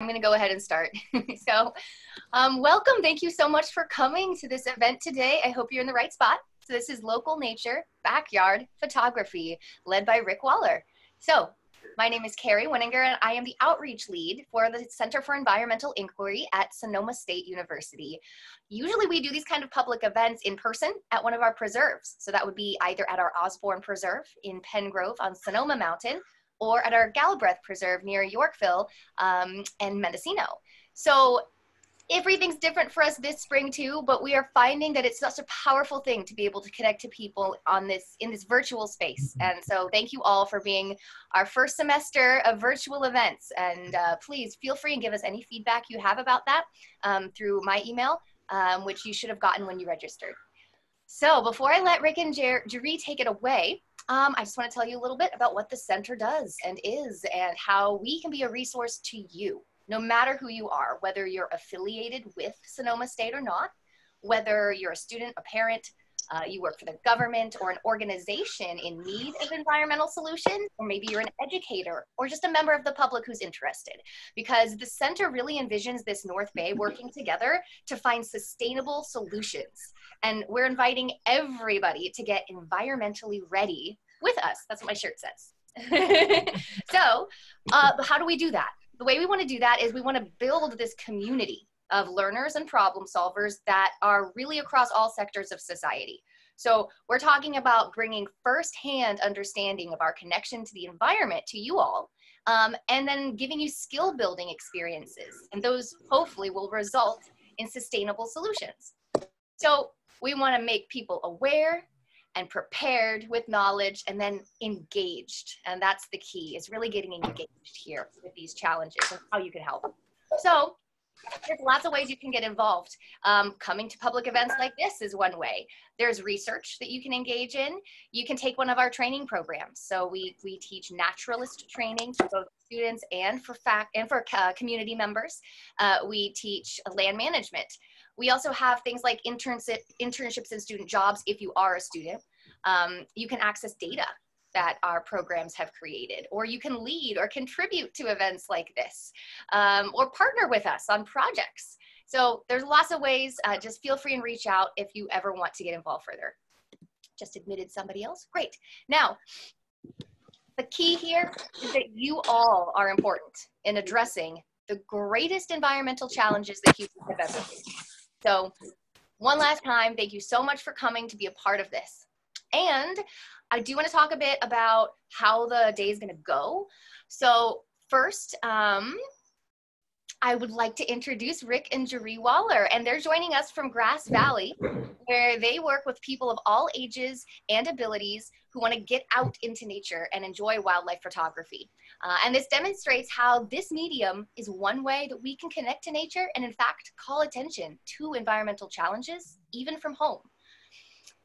I'm going to go ahead and start. so, um, welcome. Thank you so much for coming to this event today. I hope you're in the right spot. So, this is Local Nature Backyard Photography, led by Rick Waller. So, my name is Carrie Winninger, and I am the outreach lead for the Center for Environmental Inquiry at Sonoma State University. Usually, we do these kind of public events in person at one of our preserves. So, that would be either at our Osborn Preserve in Penngrove on Sonoma Mountain or at our Galbreath Preserve near Yorkville um, and Mendocino. So everything's different for us this spring too, but we are finding that it's such a powerful thing to be able to connect to people on this in this virtual space. Mm-hmm. And so thank you all for being our first semester of virtual events. And uh, please feel free and give us any feedback you have about that um, through my email, um, which you should have gotten when you registered. So before I let Rick and Jer- Jeree take it away, um, I just want to tell you a little bit about what the center does and is and how we can be a resource to you, no matter who you are, whether you're affiliated with Sonoma State or not, whether you're a student, a parent, uh, you work for the government or an organization in need of environmental solutions, or maybe you're an educator or just a member of the public who's interested. Because the center really envisions this North Bay working together to find sustainable solutions. And we're inviting everybody to get environmentally ready with us. That's what my shirt says. so, uh, how do we do that? The way we want to do that is we want to build this community of learners and problem solvers that are really across all sectors of society. So we're talking about bringing firsthand understanding of our connection to the environment to you all, um, and then giving you skill building experiences. And those hopefully will result in sustainable solutions. So we want to make people aware and prepared with knowledge and then engaged. And that's the key is really getting engaged here with these challenges and how you can help. So there's lots of ways you can get involved. Um, coming to public events like this is one way. There's research that you can engage in. You can take one of our training programs. So we, we teach naturalist training for both students and for fact and for uh, community members. Uh, we teach land management. We also have things like internship, internships and student jobs if you are a student. Um, you can access data that our programs have created, or you can lead or contribute to events like this, um, or partner with us on projects. So there's lots of ways. Uh, just feel free and reach out if you ever want to get involved further. Just admitted somebody else. Great. Now, the key here is that you all are important in addressing the greatest environmental challenges that humans have ever faced. So one last time, thank you so much for coming to be a part of this. And I do want to talk a bit about how the day is going to go. So first, um, I would like to introduce Rick and Jeree Waller, and they're joining us from Grass Valley, where they work with people of all ages and abilities who want to get out into nature and enjoy wildlife photography. Uh, and this demonstrates how this medium is one way that we can connect to nature and, in fact, call attention to environmental challenges, even from home.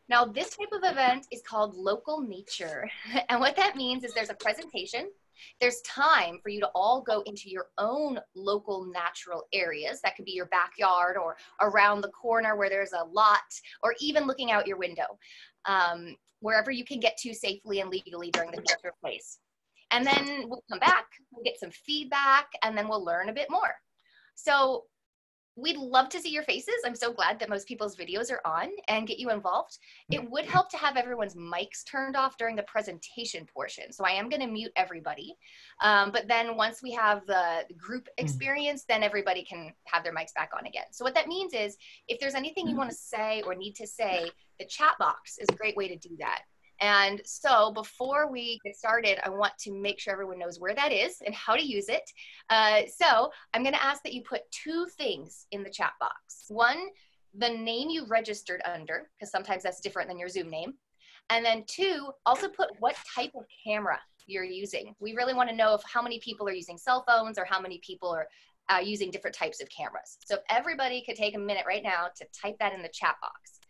Now, this type of event is called local nature. And what that means is there's a presentation, there's time for you to all go into your own local natural areas. That could be your backyard or around the corner where there's a lot, or even looking out your window, um, wherever you can get to safely and legally during the shelter place. And then we'll come back, we'll get some feedback, and then we'll learn a bit more. So we'd love to see your faces. I'm so glad that most people's videos are on and get you involved. It would help to have everyone's mics turned off during the presentation portion. So I am going to mute everybody. Um, but then once we have the group mm. experience, then everybody can have their mics back on again. So what that means is if there's anything you want to say or need to say, the chat box is a great way to do that. And so before we get started, I want to make sure everyone knows where that is and how to use it. Uh, so I'm gonna ask that you put two things in the chat box. One, the name you registered under, because sometimes that's different than your Zoom name. And then two, also put what type of camera you're using. We really wanna know if how many people are using cell phones or how many people are uh, using different types of cameras. So everybody could take a minute right now to type that in the chat box.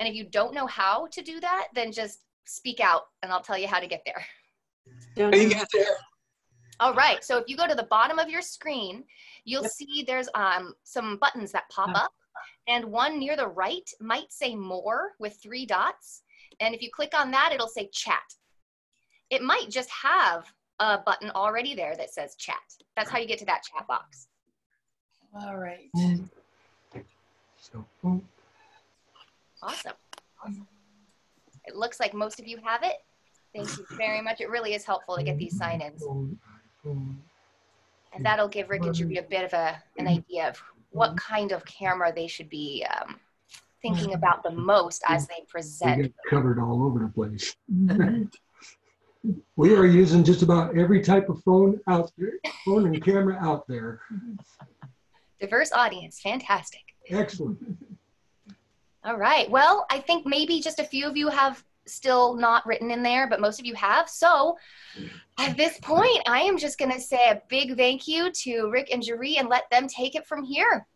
And if you don't know how to do that, then just speak out and I'll tell you how to get there. How you get there? All right, so if you go to the bottom of your screen, you'll yep. see there's um, some buttons that pop up and one near the right might say more with three dots. And if you click on that, it'll say chat. It might just have a button already there that says chat. That's how you get to that chat box. All right. So, Awesome. It looks like most of you have it. Thank you very much. It really is helpful to get these sign-ins. And that'll give Rick and Judy a bit of a, an idea of what kind of camera they should be um, thinking about the most as they we present. get covered all over the place. We are using just about every type of phone out there, phone and camera out there. Diverse audience, fantastic. Excellent. All right. Well, I think maybe just a few of you have still not written in there, but most of you have. So at this point, I am just going to say a big thank you to Rick and Jeree and let them take it from here.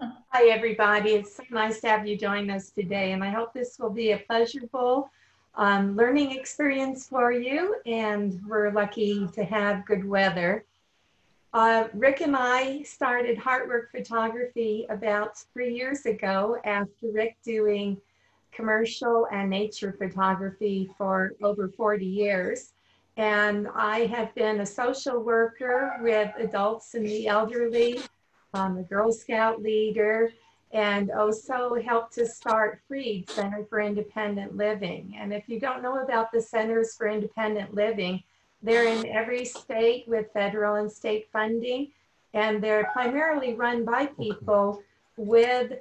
Hi, everybody. It's so nice to have you join us today, and I hope this will be a pleasurable um, learning experience for you, and we're lucky to have good weather. Uh, Rick and I started Heartwork Photography about three years ago after Rick doing commercial and nature photography for over 40 years. And I have been a social worker with adults and the elderly I'm a Girl Scout leader, and also helped to start Freed Center for Independent Living. And if you don't know about the Centers for Independent Living, they're in every state with federal and state funding, and they're primarily run by people with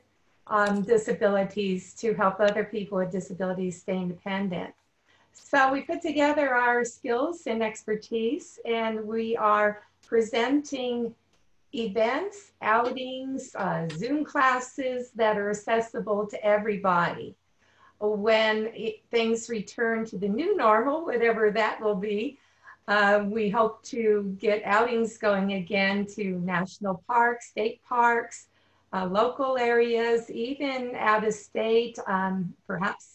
um, disabilities to help other people with disabilities stay independent. So we put together our skills and expertise, and we are presenting events, outings, uh, Zoom classes that are accessible to everybody. When it, things return to the new normal, whatever that will be, uh, we hope to get outings going again to national parks, state parks, uh, local areas, even out of state, um, perhaps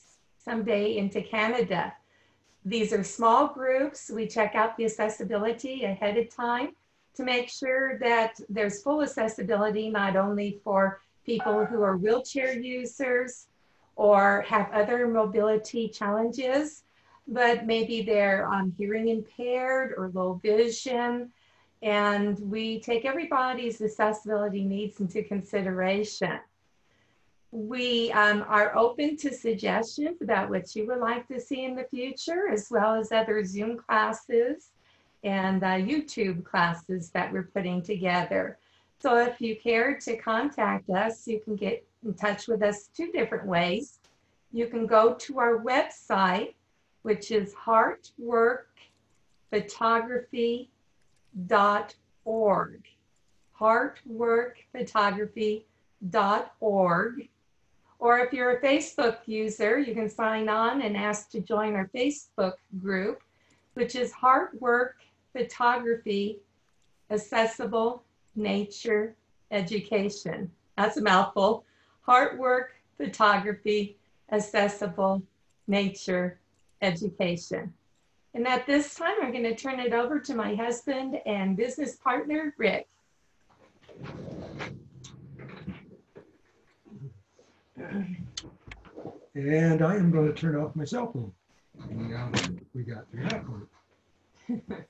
someday into Canada. These are small groups. We check out the accessibility ahead of time to make sure that there's full accessibility, not only for people who are wheelchair users or have other mobility challenges, but maybe they're um, hearing impaired or low vision. And we take everybody's accessibility needs into consideration. We um, are open to suggestions about what you would like to see in the future, as well as other Zoom classes and uh, YouTube classes that we're putting together. So if you care to contact us, you can get in touch with us two different ways. You can go to our website, which is heartworkphotography.org. Heartworkphotography.org. Or if you're a Facebook user, you can sign on and ask to join our Facebook group, which is Heartwork photography, accessible nature education. That's a mouthful. Heartwork photography, accessible nature education. And at this time, I'm going to turn it over to my husband and business partner, Rick. And I am going to turn off my cell phone. And, um, we got through that one.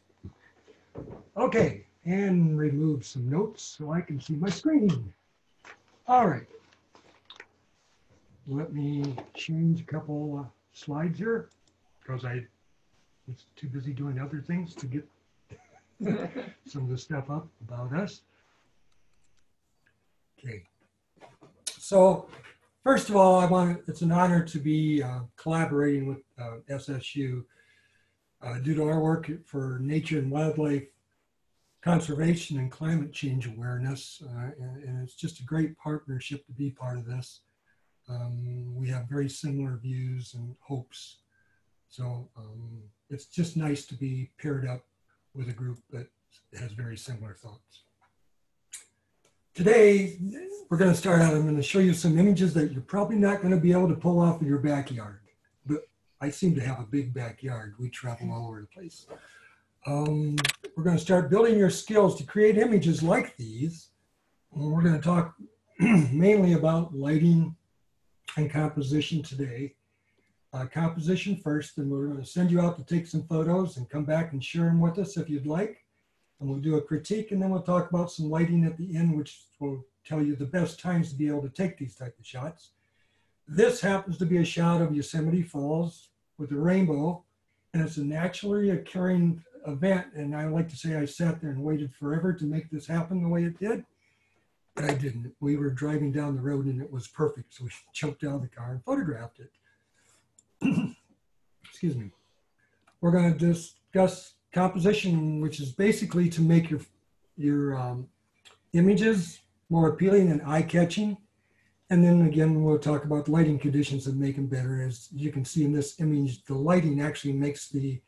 Okay, and remove some notes so I can see my screen. All right. Let me change a couple uh, slides here because I was too busy doing other things to get some of the stuff up about us. Okay. So first of all, I want it's an honor to be uh, collaborating with uh, SSU uh, due to our work for nature and wildlife conservation and climate change awareness. Uh, and, and, it's just a great partnership to be part of this. Um, we have very similar views and hopes. So um, it's just nice to be paired up with a group that has very similar thoughts. Today, we're going to start out. I'm going to show you some images that you're probably not going to be able to pull off of your backyard. But I seem to have a big backyard. We travel all over the place. Um, we're going to start building your skills to create images like these. And we're going to talk mainly about lighting and composition today. Uh, composition first, and we're going to send you out to take some photos and come back and share them with us if you'd like. And we'll do a critique, and then we'll talk about some lighting at the end, which will tell you the best times to be able to take these type of shots. This happens to be a shot of Yosemite Falls with a rainbow, and it's a naturally occurring event. And I like to say I sat there and waited forever to make this happen the way it did, but I didn't. We were driving down the road and it was perfect, so we jumped out of the car and photographed it. Excuse me. We're going to discuss composition, which is basically to make your your um, images more appealing and eye-catching. And then again, we'll talk about lighting conditions that make them better. As you can see in this image, the lighting actually makes the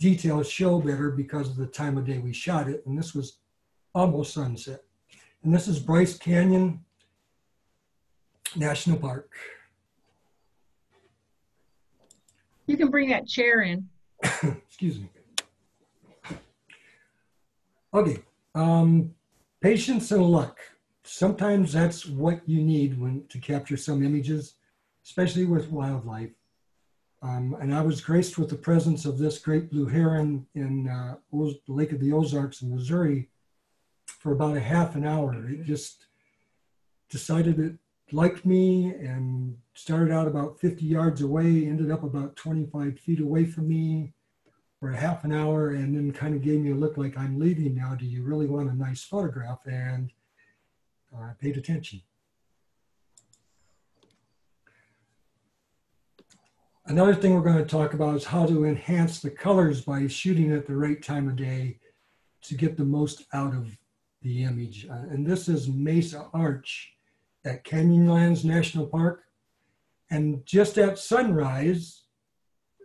details show better because of the time of day we shot it. And this was almost sunset. And this is Bryce Canyon National Park. You can bring that chair in. Excuse me. Okay, um, patience and luck. Sometimes that's what you need when to capture some images, especially with wildlife. Um, and I was graced with the presence of this great blue heron in uh, Lake of the Ozarks in Missouri for about a half an hour. It just decided it liked me and started out about 50 yards away, ended up about 25 feet away from me for a half an hour, and then kind of gave me a look like I'm leaving now. Do you really want a nice photograph? And I uh, paid attention. Another thing we're going to talk about is how to enhance the colors by shooting at the right time of day to get the most out of the image. Uh, and this is Mesa Arch at Canyonlands National Park. And just at sunrise,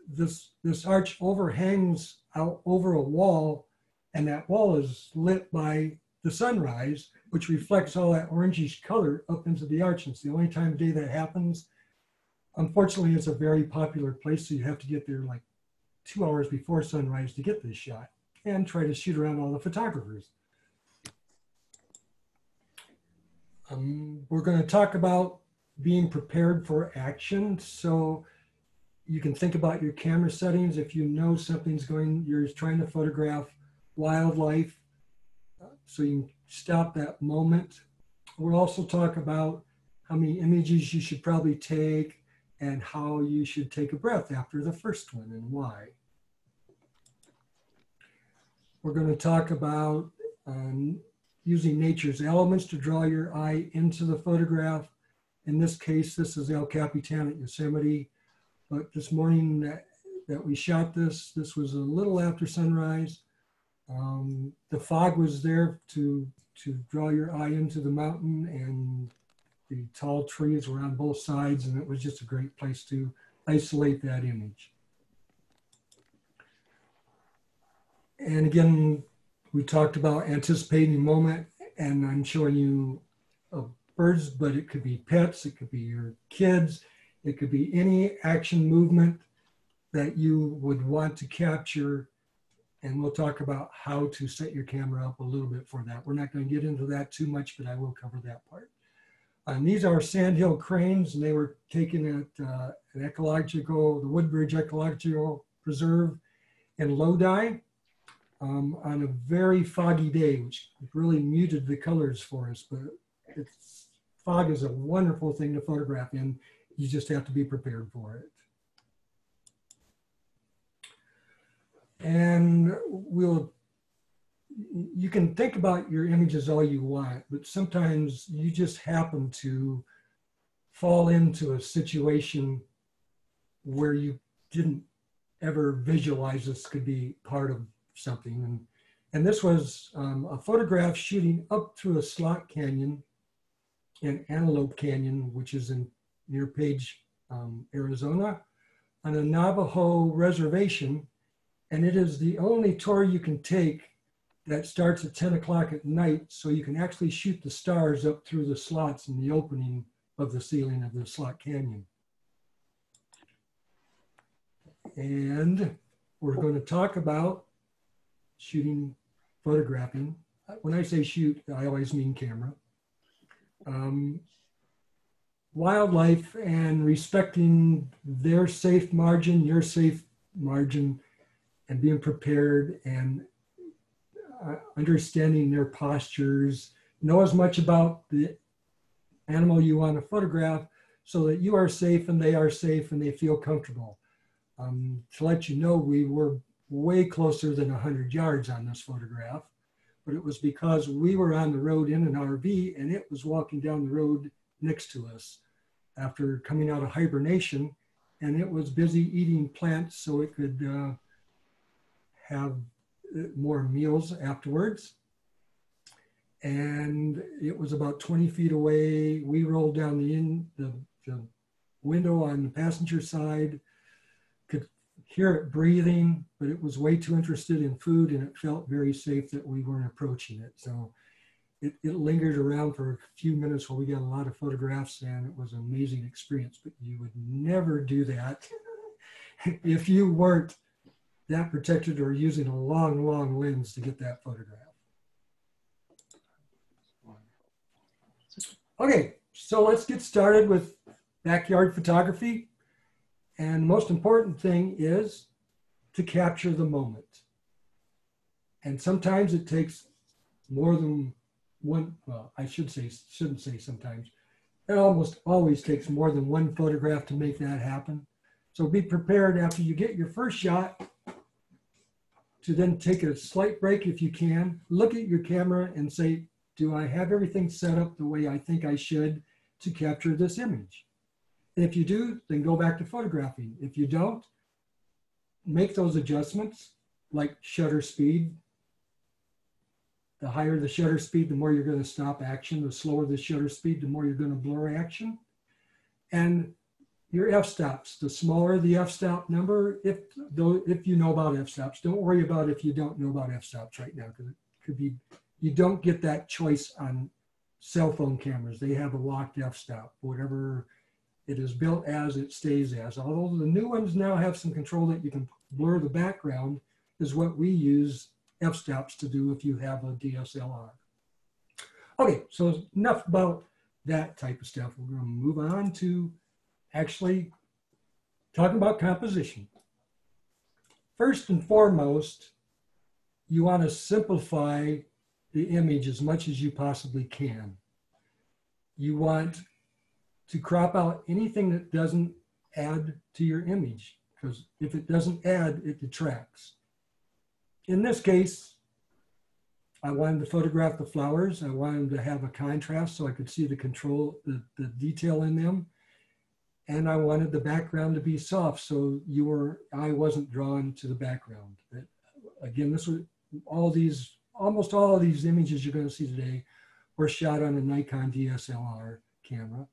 this, this arch overhangs out over a wall, and that wall is lit by the sunrise, which reflects all that orangish color up into the arch. And it's the only time of day that happens. Unfortunately, it's a very popular place, so you have to get there like two hours before sunrise to get this shot and try to shoot around all the photographers. Um, we're going to talk about being prepared for action. So you can think about your camera settings. If you know something's going, you're trying to photograph wildlife, so you can stop that moment. We'll also talk about how many images you should probably take and how you should take a breath after the first one and why. We're going to talk about um, using nature's elements to draw your eye into the photograph. In this case, this is El Capitan at Yosemite. But this morning that, that we shot this, this was a little after sunrise. Um, the fog was there to, to draw your eye into the mountain and the tall trees were on both sides and it was just a great place to isolate that image. And again, we talked about anticipating a moment and I'm showing you birds, but it could be pets, it could be your kids, it could be any action movement that you would want to capture. And we'll talk about how to set your camera up a little bit for that. We're not going to get into that too much, but I will cover that part. And these are sandhill cranes, and they were taken at uh, an ecological, the Woodbridge Ecological Preserve in Lodi um, on a very foggy day, which really muted the colors for us. But it's, fog is a wonderful thing to photograph in. You just have to be prepared for it. And we'll, you can think about your images all you want, but sometimes you just happen to fall into a situation where you didn't ever visualize this could be part of something. And, and this was um, a photograph shooting up through a slot canyon in Antelope Canyon, which is in near Page, um, Arizona, on a Navajo reservation. And it is the only tour you can take that starts at 10 o'clock at night. So you can actually shoot the stars up through the slots in the opening of the ceiling of the slot canyon. And we're going to talk about shooting, photographing. When I say shoot, I always mean camera. Um, wildlife and respecting their safe margin, your safe margin, and being prepared and uh, understanding their postures. Know as much about the animal you want to photograph so that you are safe and they are safe and they feel comfortable. Um, to let you know, we were way closer than 100 yards on this photograph, but it was because we were on the road in an RV and it was walking down the road next to us after coming out of hibernation and it was busy eating plants so it could uh, have uh, more meals afterwards. And it was about 20 feet away. We rolled down the, in, the, the window on the passenger side, hear it breathing, but it was way too interested in food and it felt very safe that we weren't approaching it. So it, it lingered around for a few minutes while we got a lot of photographs and it was an amazing experience, but you would never do that if you weren't that protected or using a long, long lens to get that photograph. Okay, so let's get started with backyard photography. And most important thing is to capture the moment. And sometimes it takes more than one, well, I should say, shouldn't say sometimes. It almost always takes more than one photograph to make that happen. So be prepared after you get your first shot to then take a slight break if you can. Look at your camera and say, do I have everything set up the way I think I should to capture this image? If you do, then go back to photographing. If you don't, make those adjustments like shutter speed. The higher the shutter speed, the more you're going to stop action. The slower the shutter speed, the more you're going to blur action. And your f-stops, the smaller the f-stop number, if though if you know about f-stops, don't worry about if you don't know about f-stops right now, because it could be you don't get that choice on cell phone cameras. They have a locked f-stop, whatever it is built as, it stays as. Although the new ones now have some control that you can blur the background, is what we use f-stops to do if you have a DSLR. Okay, so enough about that type of stuff. We're going to move on to actually talking about composition. First and foremost, you want to simplify the image as much as you possibly can. You want to crop out anything that doesn't add to your image, because if it doesn't add, it detracts. In this case, I wanted to photograph the flowers. I wanted to have a contrast so I could see the control, the, the detail in them. And I wanted the background to be soft so you were, I wasn't drawn to the background. Again, this was all these, almost all of these images you're going to see today were shot on a Nikon DSLR camera.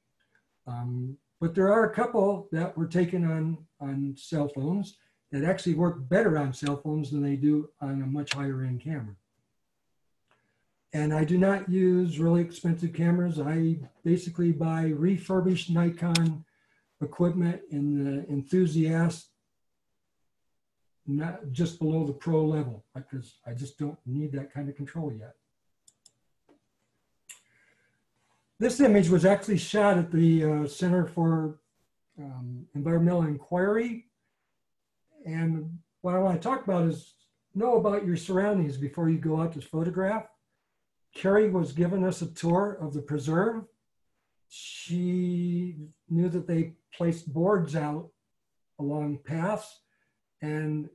Um, but there are a couple that were taken on, on cell phones that actually work better on cell phones than they do on a much higher end camera. And I do not use really expensive cameras. I basically buy refurbished Nikon equipment in the enthusiast, not just below the pro level, because I just don't need that kind of control yet. This image was actually shot at the uh, Center for um, Environmental Inquiry. And what I want to talk about is know about your surroundings before you go out to photograph. Carrie was giving us a tour of the preserve. She knew that they placed boards out along paths and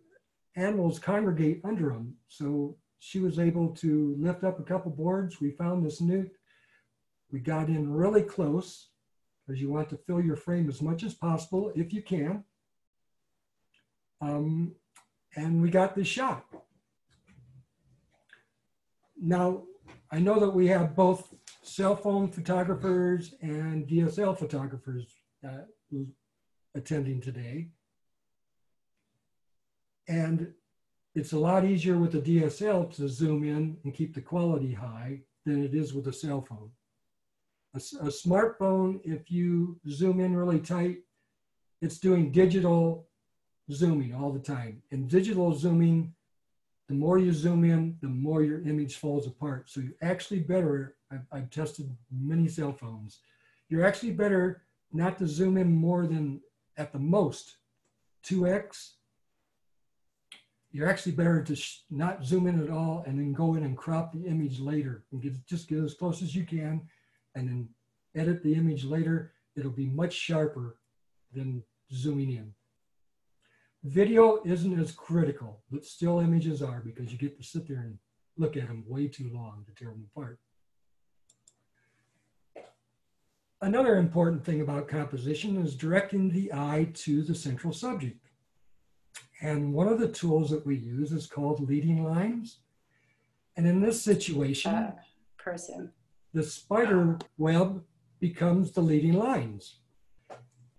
animals congregate under them. So she was able to lift up a couple boards. We found this newt we got in really close because you want to fill your frame as much as possible if you can. Um, and we got this shot. Now, I know that we have both cell phone photographers and DSL photographers uh, attending today. And it's a lot easier with the DSL to zoom in and keep the quality high than it is with a cell phone. A, a smartphone, if you zoom in really tight, it's doing digital zooming all the time. And digital zooming, the more you zoom in, the more your image falls apart. So you're actually better, I've, I've tested many cell phones, you're actually better not to zoom in more than at the most 2x, you're actually better to not zoom in at all and then go in and crop the image later and get, just get as close as you can and then edit the image later. It'll be much sharper than zooming in. Video isn't as critical, but still images are because you get to sit there and look at them way too long to tear them apart. Another important thing about composition is directing the eye to the central subject. And one of the tools that we use is called leading lines. And in this situation, uh, person. The spider web becomes the leading lines.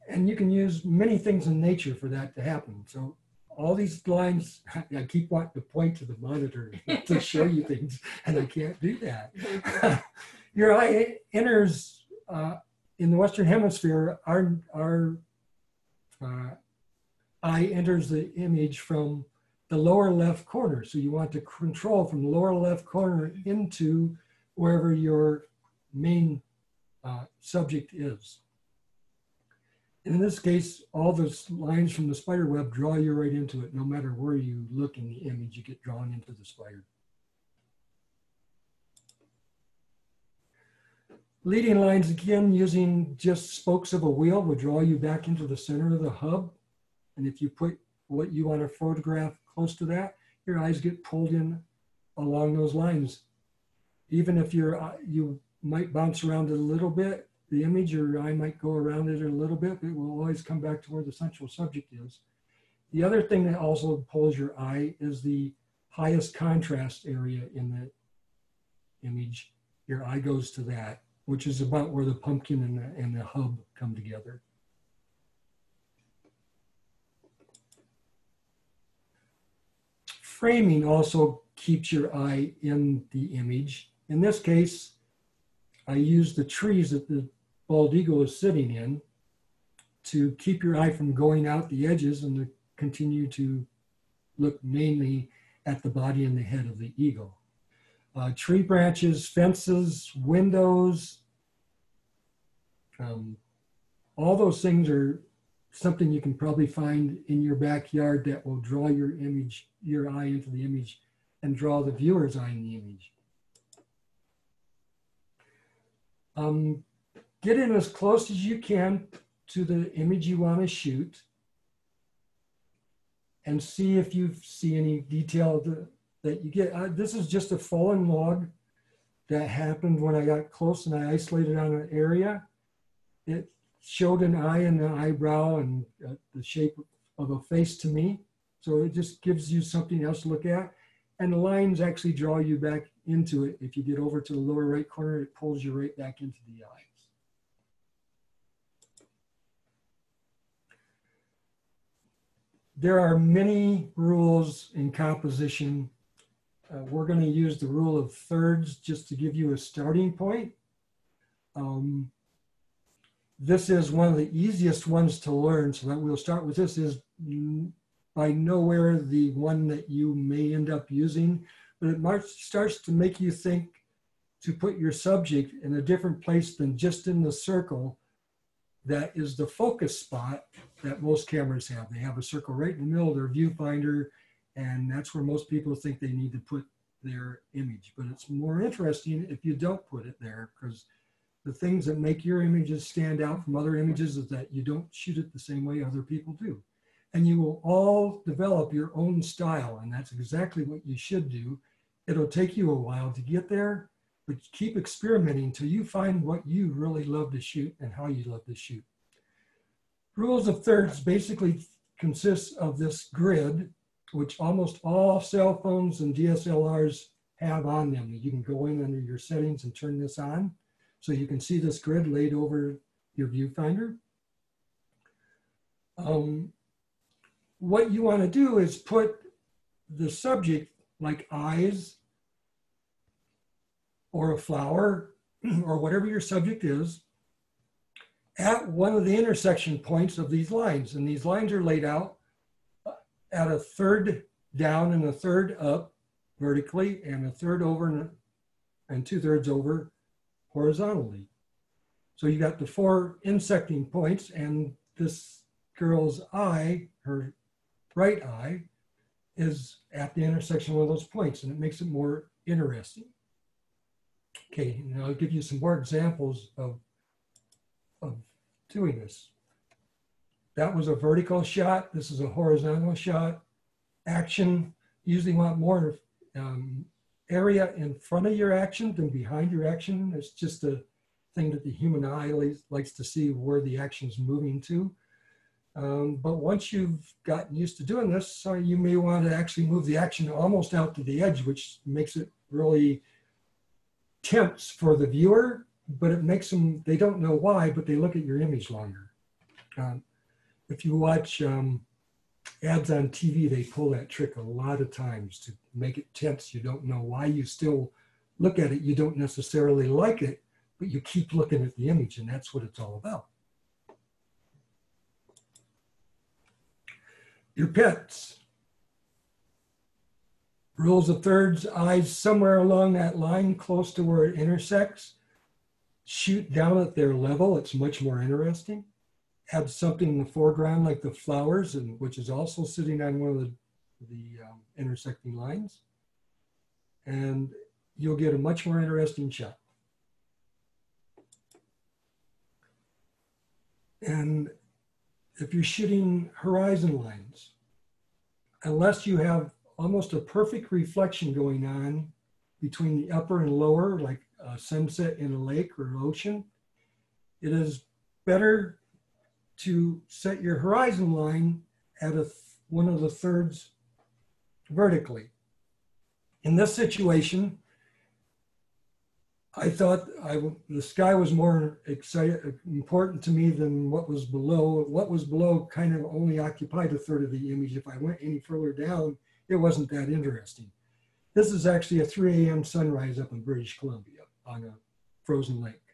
And you can use many things in nature for that to happen. So all these lines, I keep wanting to point to the monitor to show you things, and I can't do that. Your eye enters uh, in the Western Hemisphere, our, our uh, eye enters the image from the lower left corner. So you want to control from the lower left corner into wherever your main uh, subject is. And In this case, all those lines from the spider web draw you right into it. No matter where you look in the image, you get drawn into the spider. Leading lines, again, using just spokes of a wheel will draw you back into the center of the hub. And if you put what you want to photograph close to that, your eyes get pulled in along those lines. Even if you're, uh, you might bounce around it a little bit, the image, your eye might go around it a little bit, but it will always come back to where the central subject is. The other thing that also pulls your eye is the highest contrast area in the image. Your eye goes to that which is about where the pumpkin and the, and the hub come together. Framing also keeps your eye in the image. In this case, I use the trees that the bald eagle is sitting in to keep your eye from going out the edges and to continue to look mainly at the body and the head of the eagle uh, tree branches, fences, windows. Um, all those things are something you can probably find in your backyard that will draw your image, your eye into the image and draw the viewer's eye in the image. Um, get in as close as you can to the image you want to shoot and see if you see any detail that you get. Uh, this is just a fallen log that happened when I got close and I isolated on an area. It showed an eye and an eyebrow and uh, the shape of a face to me. So it just gives you something else to look at. And the lines actually draw you back into it. If you get over to the lower right corner, it pulls you right back into the eyes. There are many rules in composition uh, we're going to use the rule of thirds just to give you a starting point. Um, this is one of the easiest ones to learn, so that we'll start with this is by nowhere the one that you may end up using, but it starts to make you think to put your subject in a different place than just in the circle that is the focus spot that most cameras have. They have a circle right in the middle of their viewfinder and that's where most people think they need to put their image. But it's more interesting if you don't put it there because the things that make your images stand out from other images is that you don't shoot it the same way other people do. And you will all develop your own style, and that's exactly what you should do. It'll take you a while to get there, but keep experimenting until you find what you really love to shoot and how you love to shoot. Rules of thirds basically consists of this grid which almost all cell phones and DSLRs have on them. You can go in under your settings and turn this on. So you can see this grid laid over your viewfinder. Um, what you want to do is put the subject like eyes or a flower or whatever your subject is at one of the intersection points of these lines. And these lines are laid out uh, at a third down and a third up vertically and a third over and, and two thirds over horizontally. So you got the four insecting points and this girl's eye, her right eye, is at the intersection of those points and it makes it more interesting. Okay, I'll give you some more examples of, of doing this. That was a vertical shot. This is a horizontal shot. Action, usually want more um, area in front of your action than behind your action. It's just a thing that the human eye likes to see where the action is moving to. Um, but once you've gotten used to doing this, uh, you may want to actually move the action almost out to the edge, which makes it really tense for the viewer, but it makes them, they don't know why, but they look at your image longer. Um, if you watch um, ads on TV, they pull that trick a lot of times to make it tense. You don't know why you still look at it. You don't necessarily like it, but you keep looking at the image, and that's what it's all about. Your pets. Rules of thirds, eyes somewhere along that line, close to where it intersects. Shoot down at their level. It's much more interesting have something in the foreground like the flowers, and which is also sitting on one of the, the um, intersecting lines. And you'll get a much more interesting shot. And if you're shooting horizon lines, unless you have almost a perfect reflection going on between the upper and lower, like a sunset in a lake or ocean, it is better to set your horizon line at a, one of the thirds vertically. In this situation, I thought I, the sky was more important to me than what was below. What was below kind of only occupied a third of the image. If I went any further down, it wasn't that interesting. This is actually a 3 a.m. sunrise up in British Columbia on a frozen lake.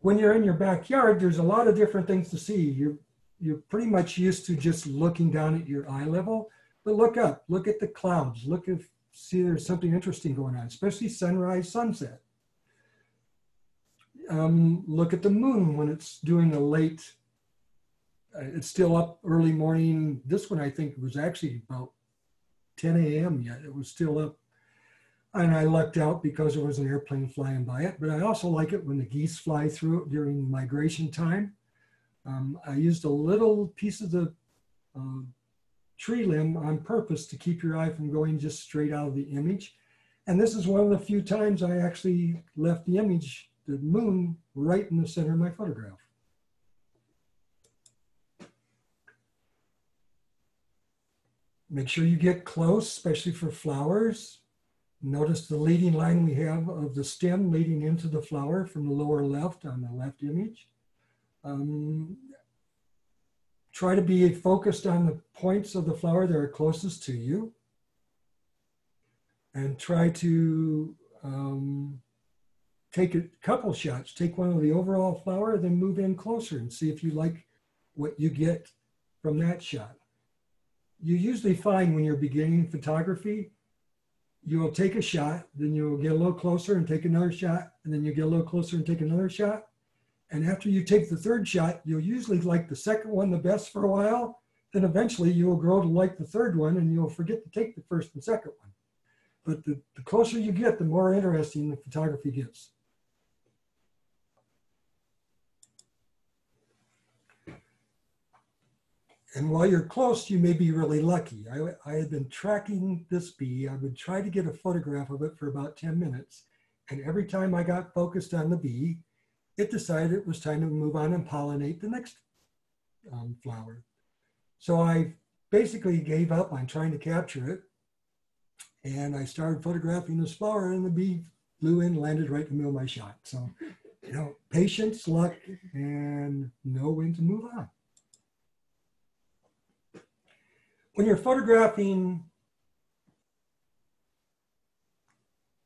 when you're in your backyard, there's a lot of different things to see. You're, you're pretty much used to just looking down at your eye level, but look up, look at the clouds, look if, see there's something interesting going on, especially sunrise, sunset. Um, look at the moon when it's doing a late, it's still up early morning. This one I think was actually about 10 a.m. yet. It was still up and I lucked out because there was an airplane flying by it. But I also like it when the geese fly through it during migration time. Um, I used a little piece of the uh, tree limb on purpose to keep your eye from going just straight out of the image. And this is one of the few times I actually left the image, the moon, right in the center of my photograph. Make sure you get close, especially for flowers. Notice the leading line we have of the stem leading into the flower from the lower left on the left image. Um, try to be focused on the points of the flower that are closest to you. And try to um, take a couple shots. Take one of the overall flower, then move in closer and see if you like what you get from that shot. You usually find when you're beginning photography, you will take a shot, then you will get a little closer and take another shot, and then you get a little closer and take another shot. And after you take the third shot, you'll usually like the second one the best for a while. Then eventually you will grow to like the third one and you'll forget to take the first and second one. But the, the closer you get, the more interesting the photography gets. And while you're close, you may be really lucky. I, I had been tracking this bee. I would try to get a photograph of it for about 10 minutes. And every time I got focused on the bee, it decided it was time to move on and pollinate the next um, flower. So I basically gave up on trying to capture it. And I started photographing this flower and the bee flew in, landed right in the middle of my shot. So, you know, patience, luck, and know when to move on. When you're photographing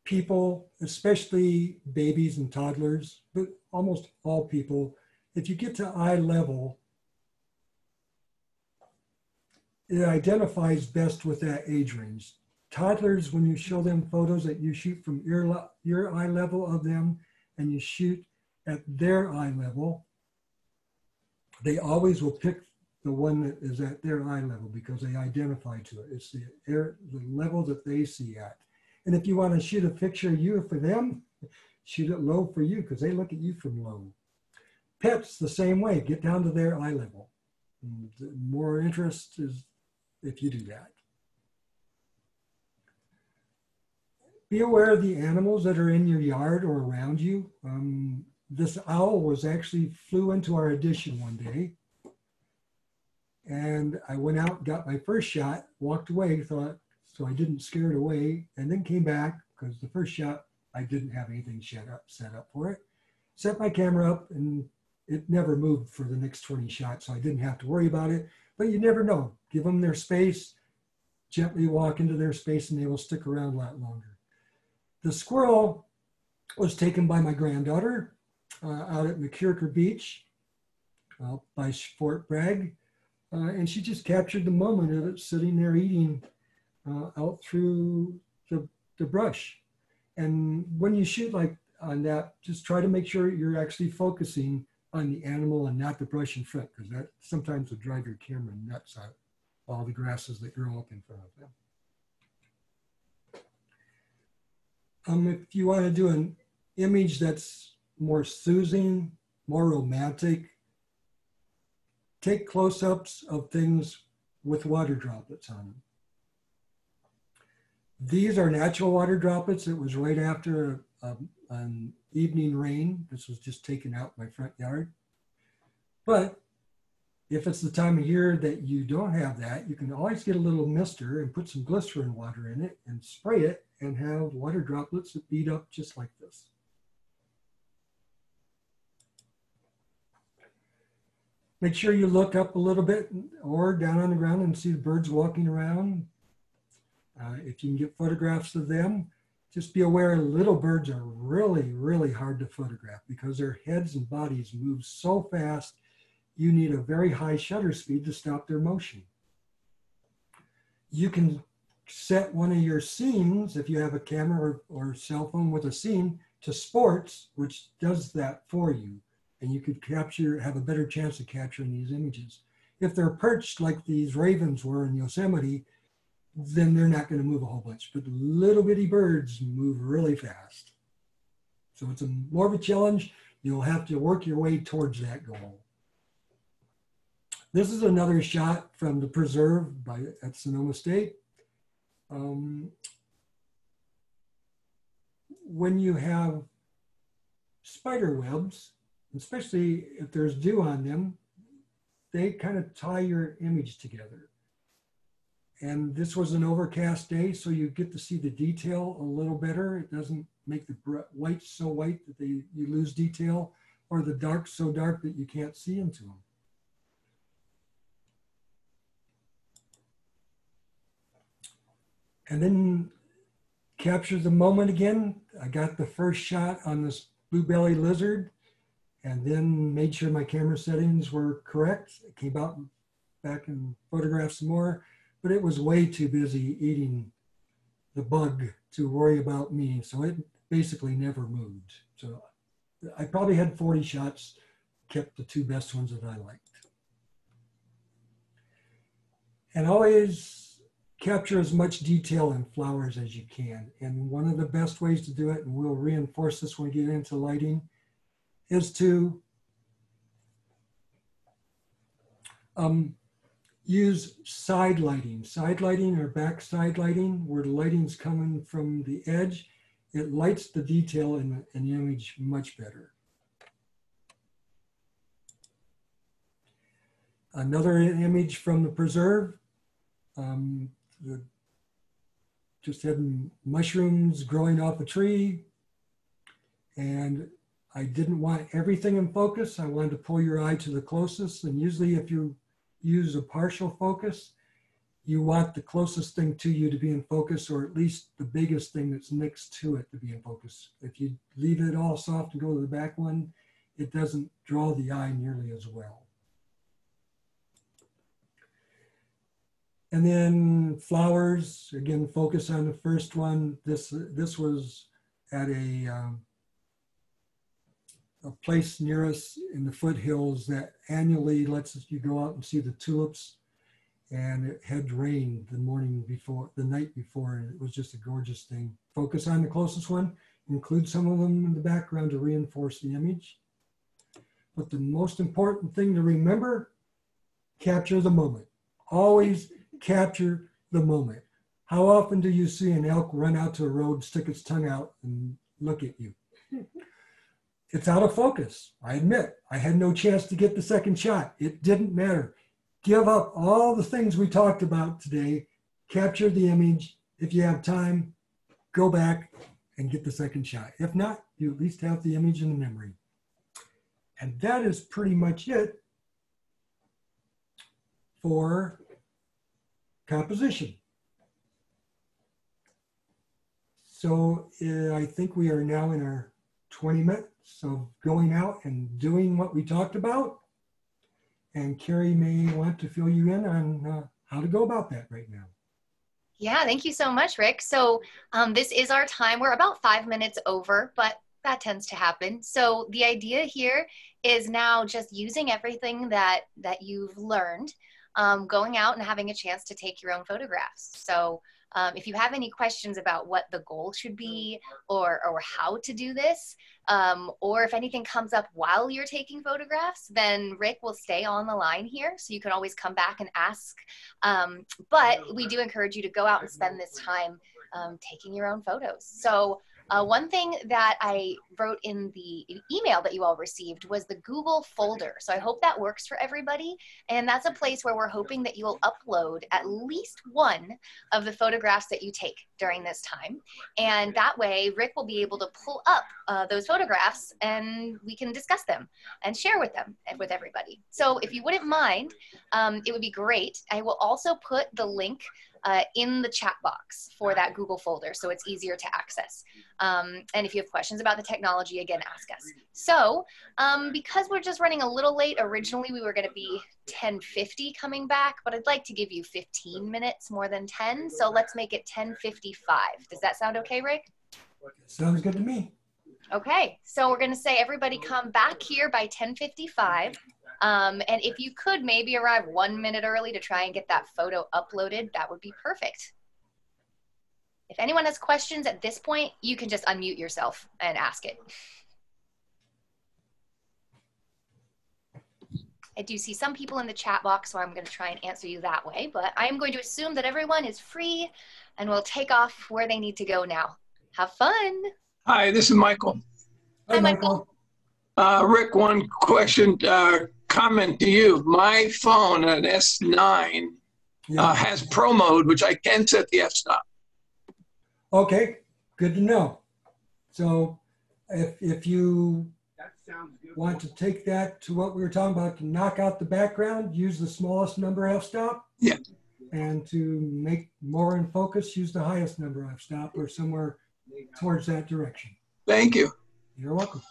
people, especially babies and toddlers, but almost all people, if you get to eye level, it identifies best with that age range. toddlers, when you show them photos that you shoot from your, your eye level of them and you shoot at their eye level, they always will pick the one that is at their eye level because they identify to it. It's the air, the level that they see at. And if you want to shoot a picture of you for them, shoot it low for you because they look at you from low. Pets the same way. Get down to their eye level. And the more interest is if you do that. Be aware of the animals that are in your yard or around you. Um, this owl was actually flew into our addition one day. And I went out, got my first shot, walked away, thought, so I didn't scare it away, and then came back because the first shot I didn't have anything set up, set up for it. Set my camera up, and it never moved for the next 20 shots, so I didn't have to worry about it. But you never know. Give them their space, gently walk into their space, and they will stick around a lot longer. The squirrel was taken by my granddaughter uh, out at MacKerricher Beach uh, by Fort Bragg. Uh, and she just captured the moment of it sitting there eating uh, out through the, the brush. And when you shoot like on that, just try to make sure you're actually focusing on the animal and not the brush in front, because that sometimes will drive your camera nuts out, all the grasses that grow up in front of them. Um, if you want to do an image that's more soothing, more romantic, take close-ups of things with water droplets on them. These are natural water droplets. It was right after a, an evening rain. This was just taken out my front yard. But if it's the time of year that you don't have that, you can always get a little mister and put some glycerin water in it and spray it and have water droplets that bead up just like this. Make sure you look up a little bit or down on the ground and see the birds walking around. Uh, if you can get photographs of them, just be aware little birds are really, really hard to photograph because their heads and bodies move so fast, you need a very high shutter speed to stop their motion. You can set one of your scenes, if you have a camera or, or cell phone with a scene, to sports, which does that for you. And you could capture, have a better chance of capturing these images. If they're perched like these ravens were in Yosemite, then they're not going to move a whole bunch. But little bitty birds move really fast. So it's a more of a challenge. You'll have to work your way towards that goal. This is another shot from the preserve by at Sonoma State. Um, when you have spider webs, especially if there's dew on them, they kind of tie your image together. And this was an overcast day, so you get to see the detail a little better. It doesn't make the white so white that they, you lose detail, or the dark so dark that you can't see into them. And then capture the moment again. I got the first shot on this blue belly lizard and then made sure my camera settings were correct. It came out back and photographed some more but it was way too busy eating the bug to worry about me. So it basically never moved. So I probably had 40 shots, kept the two best ones that I liked. And always capture as much detail in flowers as you can. And one of the best ways to do it, and we'll reinforce this when we get into lighting, is to um, use side lighting. Side lighting or back side lighting, where the lighting's coming from the edge, it lights the detail in the image much better. Another image from the preserve, um, the, just had mushrooms growing off a tree. And I didn't want everything in focus. I wanted to pull your eye to the closest. And usually if you use a partial focus, you want the closest thing to you to be in focus or at least the biggest thing that's next to it to be in focus. If you leave it all soft and go to the back one, it doesn't draw the eye nearly as well. And then flowers, again, focus on the first one. This, this was at a, um, a place near us in the foothills that annually lets you go out and see the tulips. And it had rained the morning before, the night before, and it was just a gorgeous thing. Focus on the closest one, include some of them in the background to reinforce the image. But the most important thing to remember, capture the moment. Always capture the moment. How often do you see an elk run out to a road, stick its tongue out, and look at you? it's out of focus. I admit, I had no chance to get the second shot. It didn't matter. Give up all the things we talked about today, capture the image. If you have time, go back and get the second shot. If not, you at least have the image in the memory. And that is pretty much it for composition. So uh, I think we are now in our 20 minutes of going out and doing what we talked about. And Carrie may want to fill you in on uh, how to go about that right now. Yeah, thank you so much, Rick. So um, this is our time. We're about five minutes over, but that tends to happen. So the idea here is now just using everything that that you've learned, um, going out and having a chance to take your own photographs. So um, if you have any questions about what the goal should be or, or how to do this, um, or if anything comes up while you're taking photographs, then Rick will stay on the line here. So you can always come back and ask. Um, but we do encourage you to go out and spend this time um, taking your own photos. So uh, one thing that I wrote in the email that you all received was the Google folder. So I hope that works for everybody. And that's a place where we're hoping that you will upload at least one of the photographs that you take during this time. And that way, Rick will be able to pull up uh, those photographs and we can discuss them and share with them and with everybody. So if you wouldn't mind, um, it would be great. I will also put the link uh, in the chat box for that Google folder so it's easier to access. Um, and if you have questions about the technology, again, ask us. So um, because we're just running a little late, originally we were going to be 1050 coming back, but I'd like to give you 15 minutes more than 10. So let's make it 1055. Does that sound okay, Rick? Sounds good to me. Okay, so we're going to say everybody come back here by 1055. Um, and if you could maybe arrive one minute early to try and get that photo uploaded, that would be perfect. If anyone has questions at this point, you can just unmute yourself and ask it. I do see some people in the chat box, so I'm going to try and answer you that way. But I am going to assume that everyone is free and will take off where they need to go now. Have fun. Hi, this is Michael. Hi, Michael. Uh, Rick, one question. Uh, comment to you. My phone, an S9, Yeah. uh, has Pro Mode, which I can set the f-stop. Okay, good to know. So if, if you want to take that to what we were talking about, to knock out the background, use the smallest number f-stop. Yeah. And to make more in focus, use the highest number f-stop or somewhere towards that direction. Thank you. You're welcome.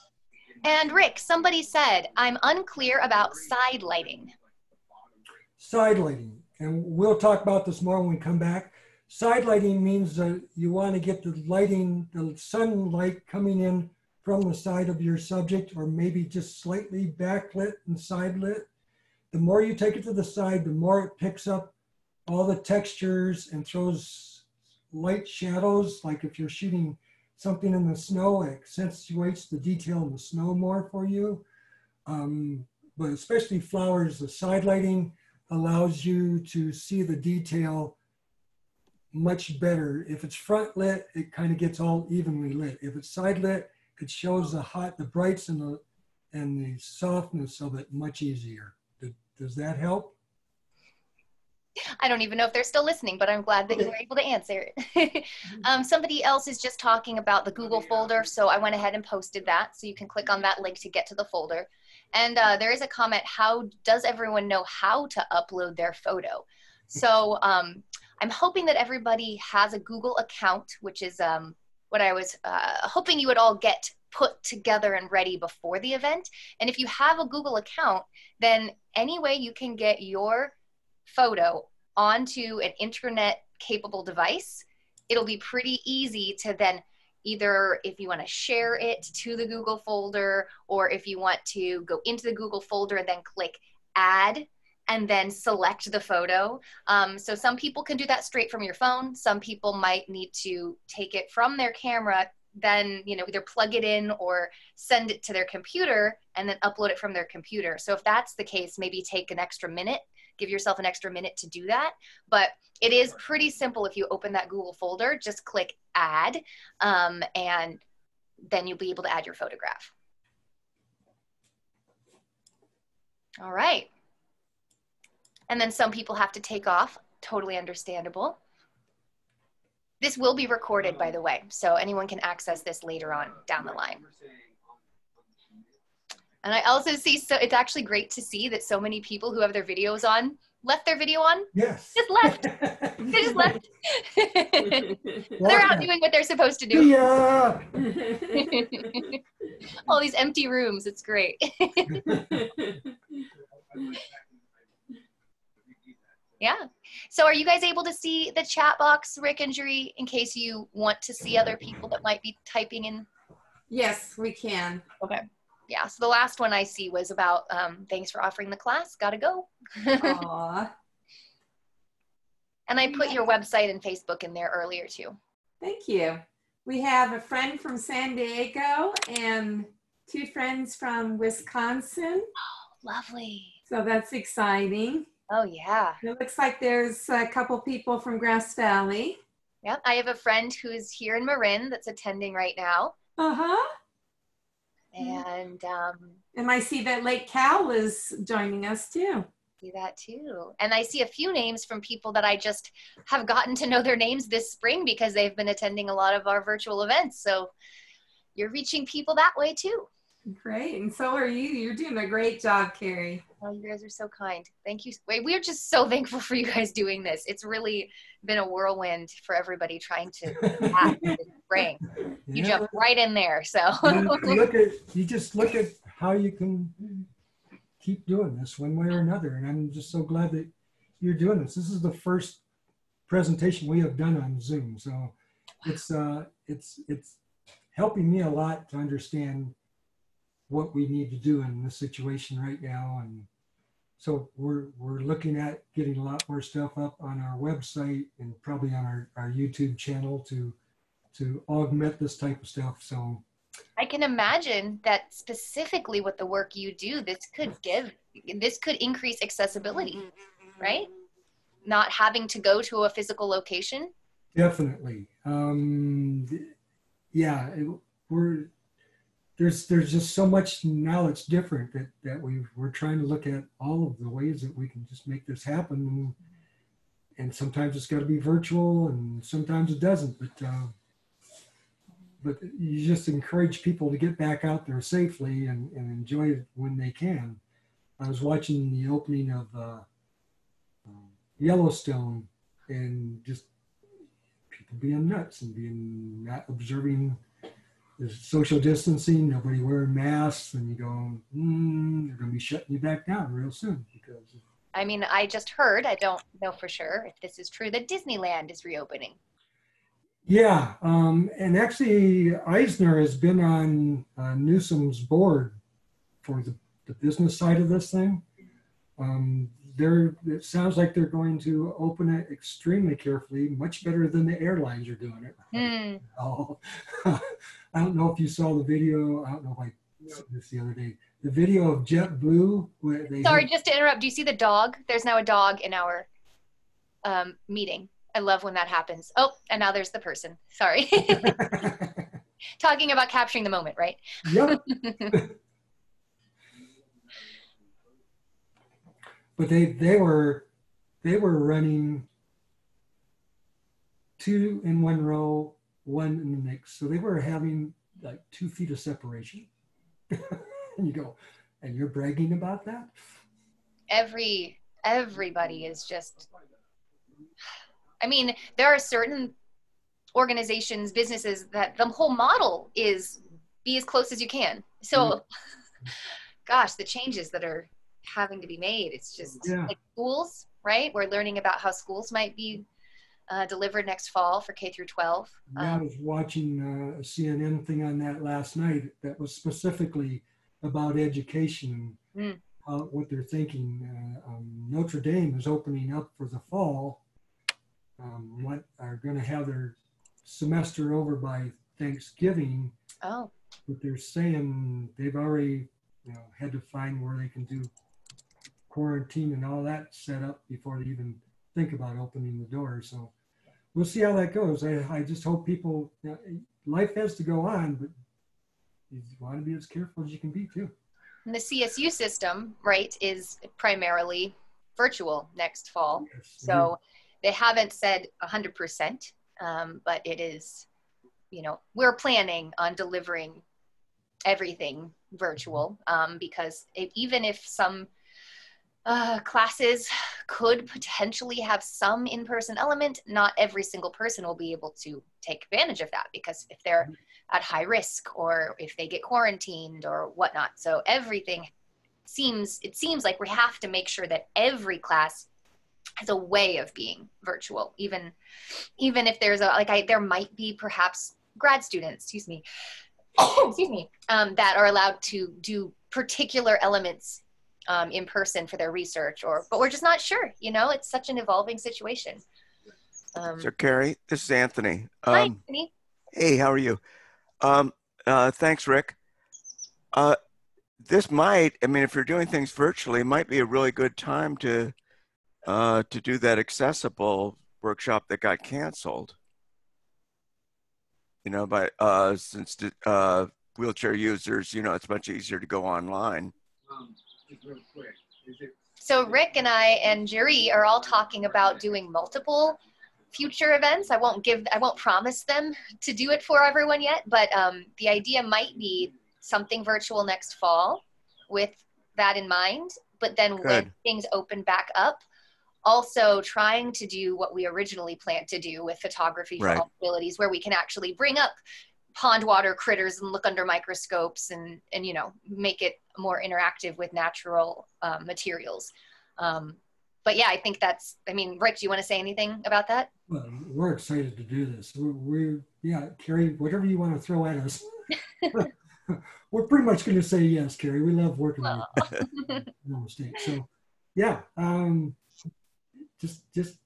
And Rick, somebody said, I'm unclear about side lighting. Side lighting, and we'll talk about this more when we come back. Side lighting means that you want to get the lighting, the sunlight coming in from the side of your subject or maybe just slightly backlit and side lit. The more you take it to the side, the more it picks up all the textures and throws light shadows. Like if you're shooting something in the snow, accentuates the detail in the snow more for you. Um, but especially flowers, the side lighting allows you to see the detail much better. If it's front lit, it kind of gets all evenly lit. If it's side lit, it shows the hot, the brights and the and the softness of it much easier. Does that help? I don't even know if they're still listening, but I'm glad that you were able to answer um, somebody else is just talking about the Google folder, so I went ahead and posted that. So you can click on that link to get to the folder. And uh, there is a comment, how does everyone know how to upload their photo? So um, I'm hoping that everybody has a Google account, which is um, what I was uh, hoping you would all get put together and ready before the event. And if you have a Google account, then any way you can get your photo onto an internet capable device, it'll be pretty easy to then either if you want to share it to the Google folder or if you want to go into the Google folder and then click add and then select the photo. Um, so some people can do that straight from your phone. Some people might need to take it from their camera, then you know either plug it in or send it to their computer and then upload it from their computer. So if that's the case, maybe take an extra minute give yourself an extra minute to do that. But it is pretty simple if you open that Google folder, just click add, um, and then you'll be able to add your photograph. All right. And then some people have to take off, totally understandable. This will be recorded, by the way, so anyone can access this later on down the line. And I also see, so it's actually great to see that so many people who have their videos on left their video on. Yes. Just left. they just left. they're out doing what they're supposed to do. Yeah. All these empty rooms. It's great. yeah. So are you guys able to see the chat box, Rick and Jerry, in case you want to see other people that might be typing in? Yes, we can. Okay yeah, so the last one I see was about um, thanks for offering the class. Gotta go. Aww. and I put your website and Facebook in there earlier too. Thank you. We have a friend from San Diego and two friends from Wisconsin. Oh, lovely. So that's exciting. Oh, yeah. It looks like there's a couple people from Grass Valley. Yep. I have a friend who's here in Marin that's attending right now. Uh huh. And um, and I see that Lake Cal is joining us too. See that too. And I see a few names from people that I just have gotten to know their names this spring because they've been attending a lot of our virtual events. So you're reaching people that way too. Great. And so are you. You're doing a great job, Carrie. Oh, you guys are so kind. Thank you. Wait, we're just so thankful for you guys doing this. It's really been a whirlwind for everybody trying to spring. You Yeah. jump right in there. So you look at you just look at how you can keep doing this one way or another and i'm just so glad that you're doing this this is the first presentation we have done on zoom so it's uh it's it's helping me a lot to understand what we need to do in this situation right now and so we're we're looking at getting a lot more stuff up on our website and probably on our, our youtube channel to to augment this type of stuff so I can imagine that specifically with the work you do, this could give, this could increase accessibility, right? Not having to go to a physical location. Definitely. Um, yeah, it, we're there's there's just so much now that's different that that we we're trying to look at all of the ways that we can just make this happen, and, and sometimes it's got to be virtual, and sometimes it doesn't. But uh, but you just encourage people to get back out there safely and, and enjoy it when they can. I was watching the opening of uh, um, Yellowstone and just people being nuts and being not observing the social distancing, nobody wearing masks, and you go, mm, they're going to be shutting you back down real soon because. I mean, I just heard, I don't know for sure if this is true, that Disneyland is reopening. Yeah, um, and actually, Eisner has been on uh, Newsom's board for the, the business side of this thing. Um, they're, it sounds like they're going to open it extremely carefully, much better than the airlines are doing it. Oh, I don't know if you saw the video. I don't know if I saw this the other day. The video of JetBlue where they Sorry, just to interrupt. Do you see the dog? There's now a dog in our um, meeting. I love when that happens. Oh, and now there's the person. Sorry. Talking about capturing the moment, right? yep. but they they were they were running two in one row, one in the next. So they were having like two feet of separation. and you go, and you're bragging about that? Every everybody is just I mean, there are certain organizations, businesses that the whole model is be as close as you can. So gosh, the changes that are having to be made, it's just Yeah. like schools, right? We're learning about how schools might be uh, delivered next fall for K through 12. Yeah, I Um, was watching uh, a CNN thing on that last night that was specifically about education and Mm. how, what they're thinking. Uh, um, Notre Dame is opening up for the fall. Um, what are going to have their semester over by Thanksgiving, oh, but they're saying they've already you know, had to find where they can do quarantine and all that set up before they even think about opening the doors. So we'll see how that goes. I, I just hope people, you know, life has to go on, but you want to be as careful as you can be too. and the CSU system, right, is primarily virtual next fall. Yes, So they haven't said 100%, um, but it is, you know, we're planning on delivering everything virtual um, because it, even if some uh, classes could potentially have some in person element, not every single person will be able to take advantage of that because if they're at high risk or if they get quarantined or whatnot. So everything seems, it seems like we have to make sure that every class has a way of being virtual even even if there's a like i there might be perhaps grad students excuse me excuse me um, that are allowed to do particular elements um, in person for their research or but we're just not sure you know it's such an evolving situation um, So, Carrie, this is Anthony. hi, Um, Anthony. hey, how are you? Um, uh, thanks, Rick. Uh, this might, I mean, if you're doing things virtually, it might be a really good time to uh, to do that accessible workshop that got canceled. You know, by uh, since the, uh, wheelchair users, you know, it's much easier to go online. So Rick and I and Jerry are all talking about doing multiple future events. I won't give, I won't promise them to do it for everyone yet, but um, the idea might be something virtual next fall with that in mind. But then when things open back up, also trying to do what we originally planned to do with photography for Right. all abilities, where we can actually bring up pond water critters and look under microscopes and and you know make it more interactive with natural um, materials um, but yeah i think that's i mean rick do you want to say anything about that Well, we're excited to do this. We're, we're yeah, Carrie, whatever you want to throw at us. we're pretty much going to say yes, Carrie. We love working with you. No mistake. So, yeah, um, just just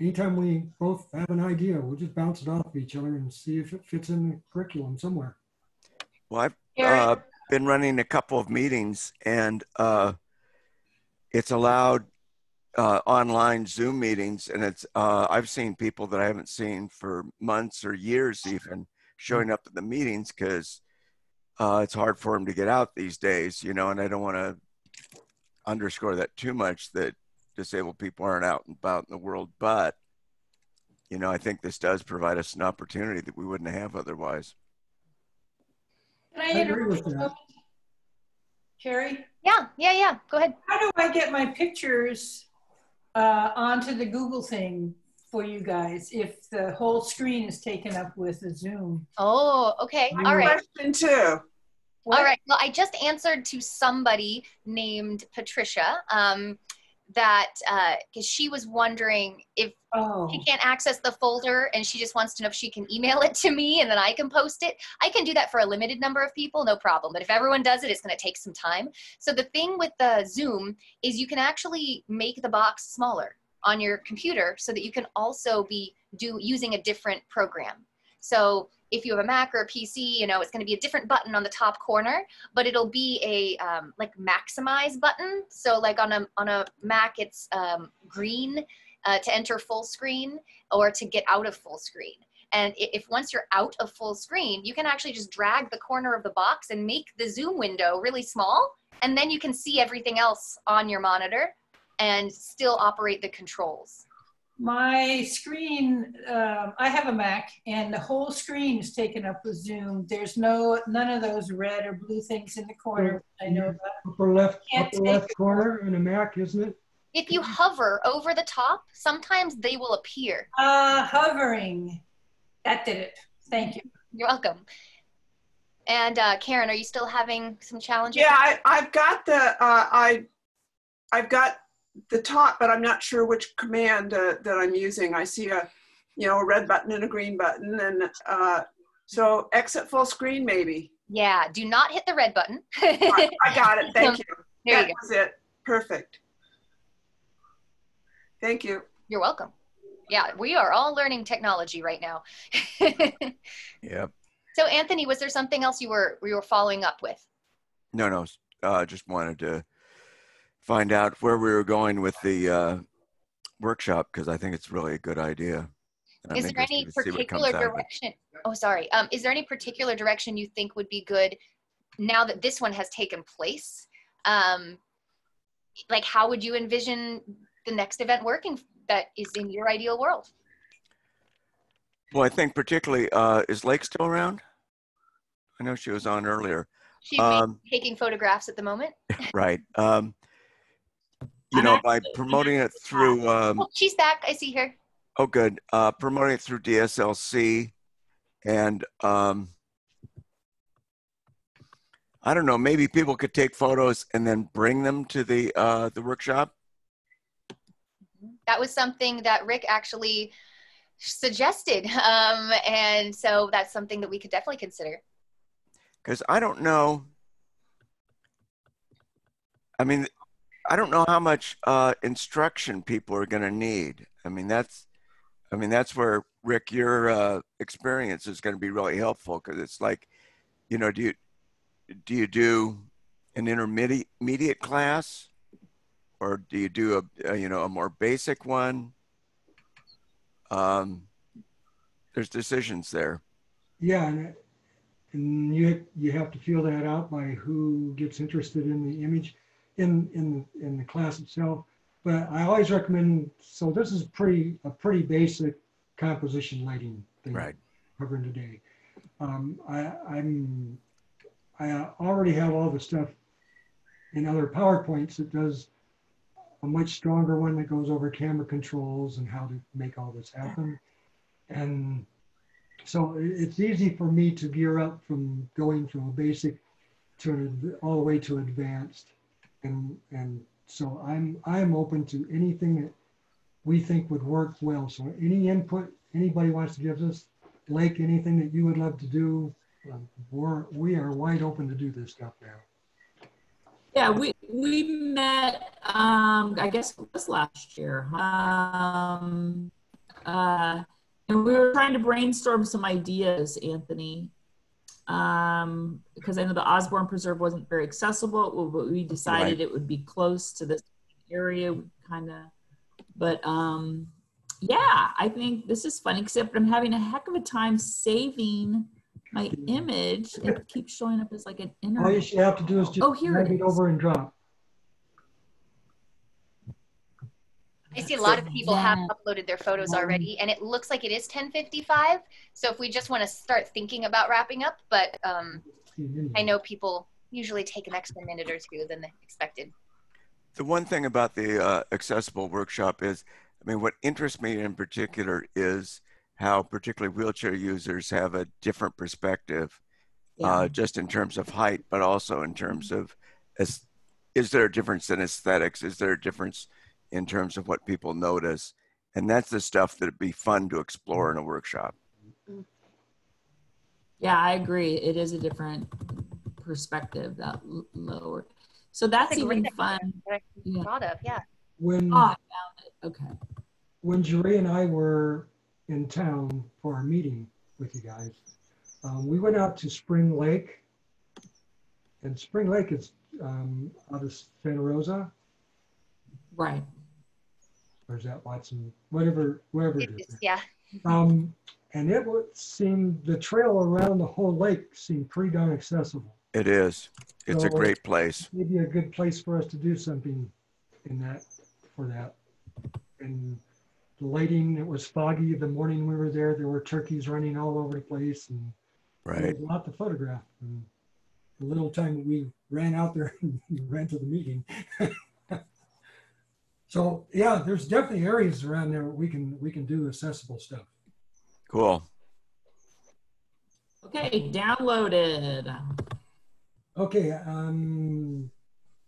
anytime we both have an idea, we'll just bounce it off of each other and see if it fits in the curriculum somewhere. Well, I've uh, been running a couple of meetings, and uh, it's allowed uh, online Zoom meetings, and it's uh, I've seen people that I haven't seen for months or years even showing up at the meetings because uh, it's hard for them to get out these days, you know. And I don't want to underscore that too much that disabled people aren't out and about in the world, but you know, I think this does provide us an opportunity that we wouldn't have otherwise. Can I I agree with interrupt? that. Carrie, yeah yeah yeah go ahead how do I get my pictures uh, onto the Google thing for you guys if the whole screen is taken up with the Zoom? oh okay Good all right Question too. All right. Well, I just answered to somebody named Patricia um, that uh, because she was wondering if Oh, she can't access the folder and she just wants to know if she can email it to me and then I can post it. I can do that for a limited number of people, no problem. But if everyone does it, it's going to take some time. So the thing with the Zoom is you can actually make the box smaller on your computer so that you can also be do using a different program. So if you have a Mac or a PC, you know, it's going to be a different button on the top corner, but it'll be a um, like maximize button. So like on a on a Mac, it's um, green uh, to enter full screen or to get out of full screen. And if once you're out of full screen, you can actually just drag the corner of the box and make the zoom window really small, and then you can see everything else on your monitor and still operate the controls. My screen, um, I have a Mac and the whole screen is taken up with Zoom. There's no, none of those red or blue things in the corner I know about. Upper left, upper left it. corner in a Mac, isn't it? If you hover over the top, sometimes they will appear. Uh, hovering, that did it. Thank you. You're welcome. And uh, Karen, are you still having some challenges? Yeah, I, I've got the, uh, I, I've got the top, but I'm not sure which command uh, that I'm using. I see a, you know, a red button and a green button, and uh, so exit full screen maybe. Yeah, do not hit the red button. I I got it. Thank you. There that you go. was it. Perfect. Thank you. You're welcome. Yeah, we are all learning technology right now. Yep. so, Anthony, was there something else you were you were following up with? No, no. Uh, just wanted to find out where we were going with the uh, workshop because I think it's really a good idea. I'm Is there any interested to see what comes particular out of it. direction? Oh, sorry. Um, is there any particular direction you think would be good now that this one has taken place? Um, like, how would you envision the next event working that is in your ideal world? Well, I think particularly, uh, is Lake still around? I know she was on earlier. She's Um, taking photographs at the moment. right. Um, you know, by promoting it through, um, Oh, she's back. I see her. oh, good. Uh, promoting it through DSLC and, um, I don't know, maybe people could take photos and then bring them to the, uh, the workshop. That was something that Rick actually suggested. Um, and so that's something that we could definitely consider. because I don't know. I mean, I don't know how much uh, instruction people are going to need. I mean, that's, I mean, that's where Rick, your uh, experience is going to be really helpful because it's like, you know, do you do you do an intermediate class, or do you do a, a you know a more basic one? Um, there's decisions there. Yeah, and, and you, you have to feel that out by who gets interested in the image in, in, in the class itself. But I always recommend, so this is pretty, a pretty basic composition lighting thing Right. covering today. Um, I, I'm, I already have all the stuff in other PowerPoints that does a much stronger one that goes over camera controls and how to make all this happen. And so it's easy for me to gear up from going from a basic to an, all the way to advanced. And, and so I'm, I'm open to anything that we think would work well. So any input anybody wants to give us, Blake, anything that you would love to do, we're, we are wide open to do this stuff now. Yeah, we we met. Um, I guess it was last year. Um, uh, and we were trying to brainstorm some ideas, Anthony. Um, because I know the Osborn Preserve wasn't very accessible, but we decided Right. it would be close to this area, kind of. But um, yeah, I think this is fun. Except I'm having a heck of a time saving my image. It keeps showing up as like an All you should have to do is just Oh, here it drag it is. over and drop. I see a lot of people have uploaded their photos already, and it looks like it is 10:55. So if we just want to start thinking about wrapping up, but um, I know people usually take an extra minute or two than expected. The one thing about the uh, accessible workshop is, I mean, what interests me in particular is how particularly wheelchair users have a different perspective, uh, just in terms of height, but also in terms of, as, is there a difference in aesthetics? Is there a difference in terms of what people notice? And that's the stuff that'd be fun to explore in a workshop. Yeah, I agree. It is a different perspective, that l- lower. So that's That's even fun. That Yeah. thought of, yeah. When, Oh, I found it. Okay. when Jerry and I were in town for our meeting with you guys, um, we went out to Spring Lake. And Spring Lake is um, out of Santa Rosa, Right. Or is that Watson? Whatever, wherever It it is, is. yeah. Um, and it would seem the trail around the whole lake seemed pretty darn accessible. It is. It's a So- great place. Maybe a good place for us to do something in that for that. And the lighting, it was foggy the morning we were there. There were turkeys running all over the place and there Right. was a lot to photograph. And the little time we ran out there and ran to the meeting. so yeah, there's definitely areas around there where we can we can do accessible stuff. Cool. Okay, downloaded. Okay, um,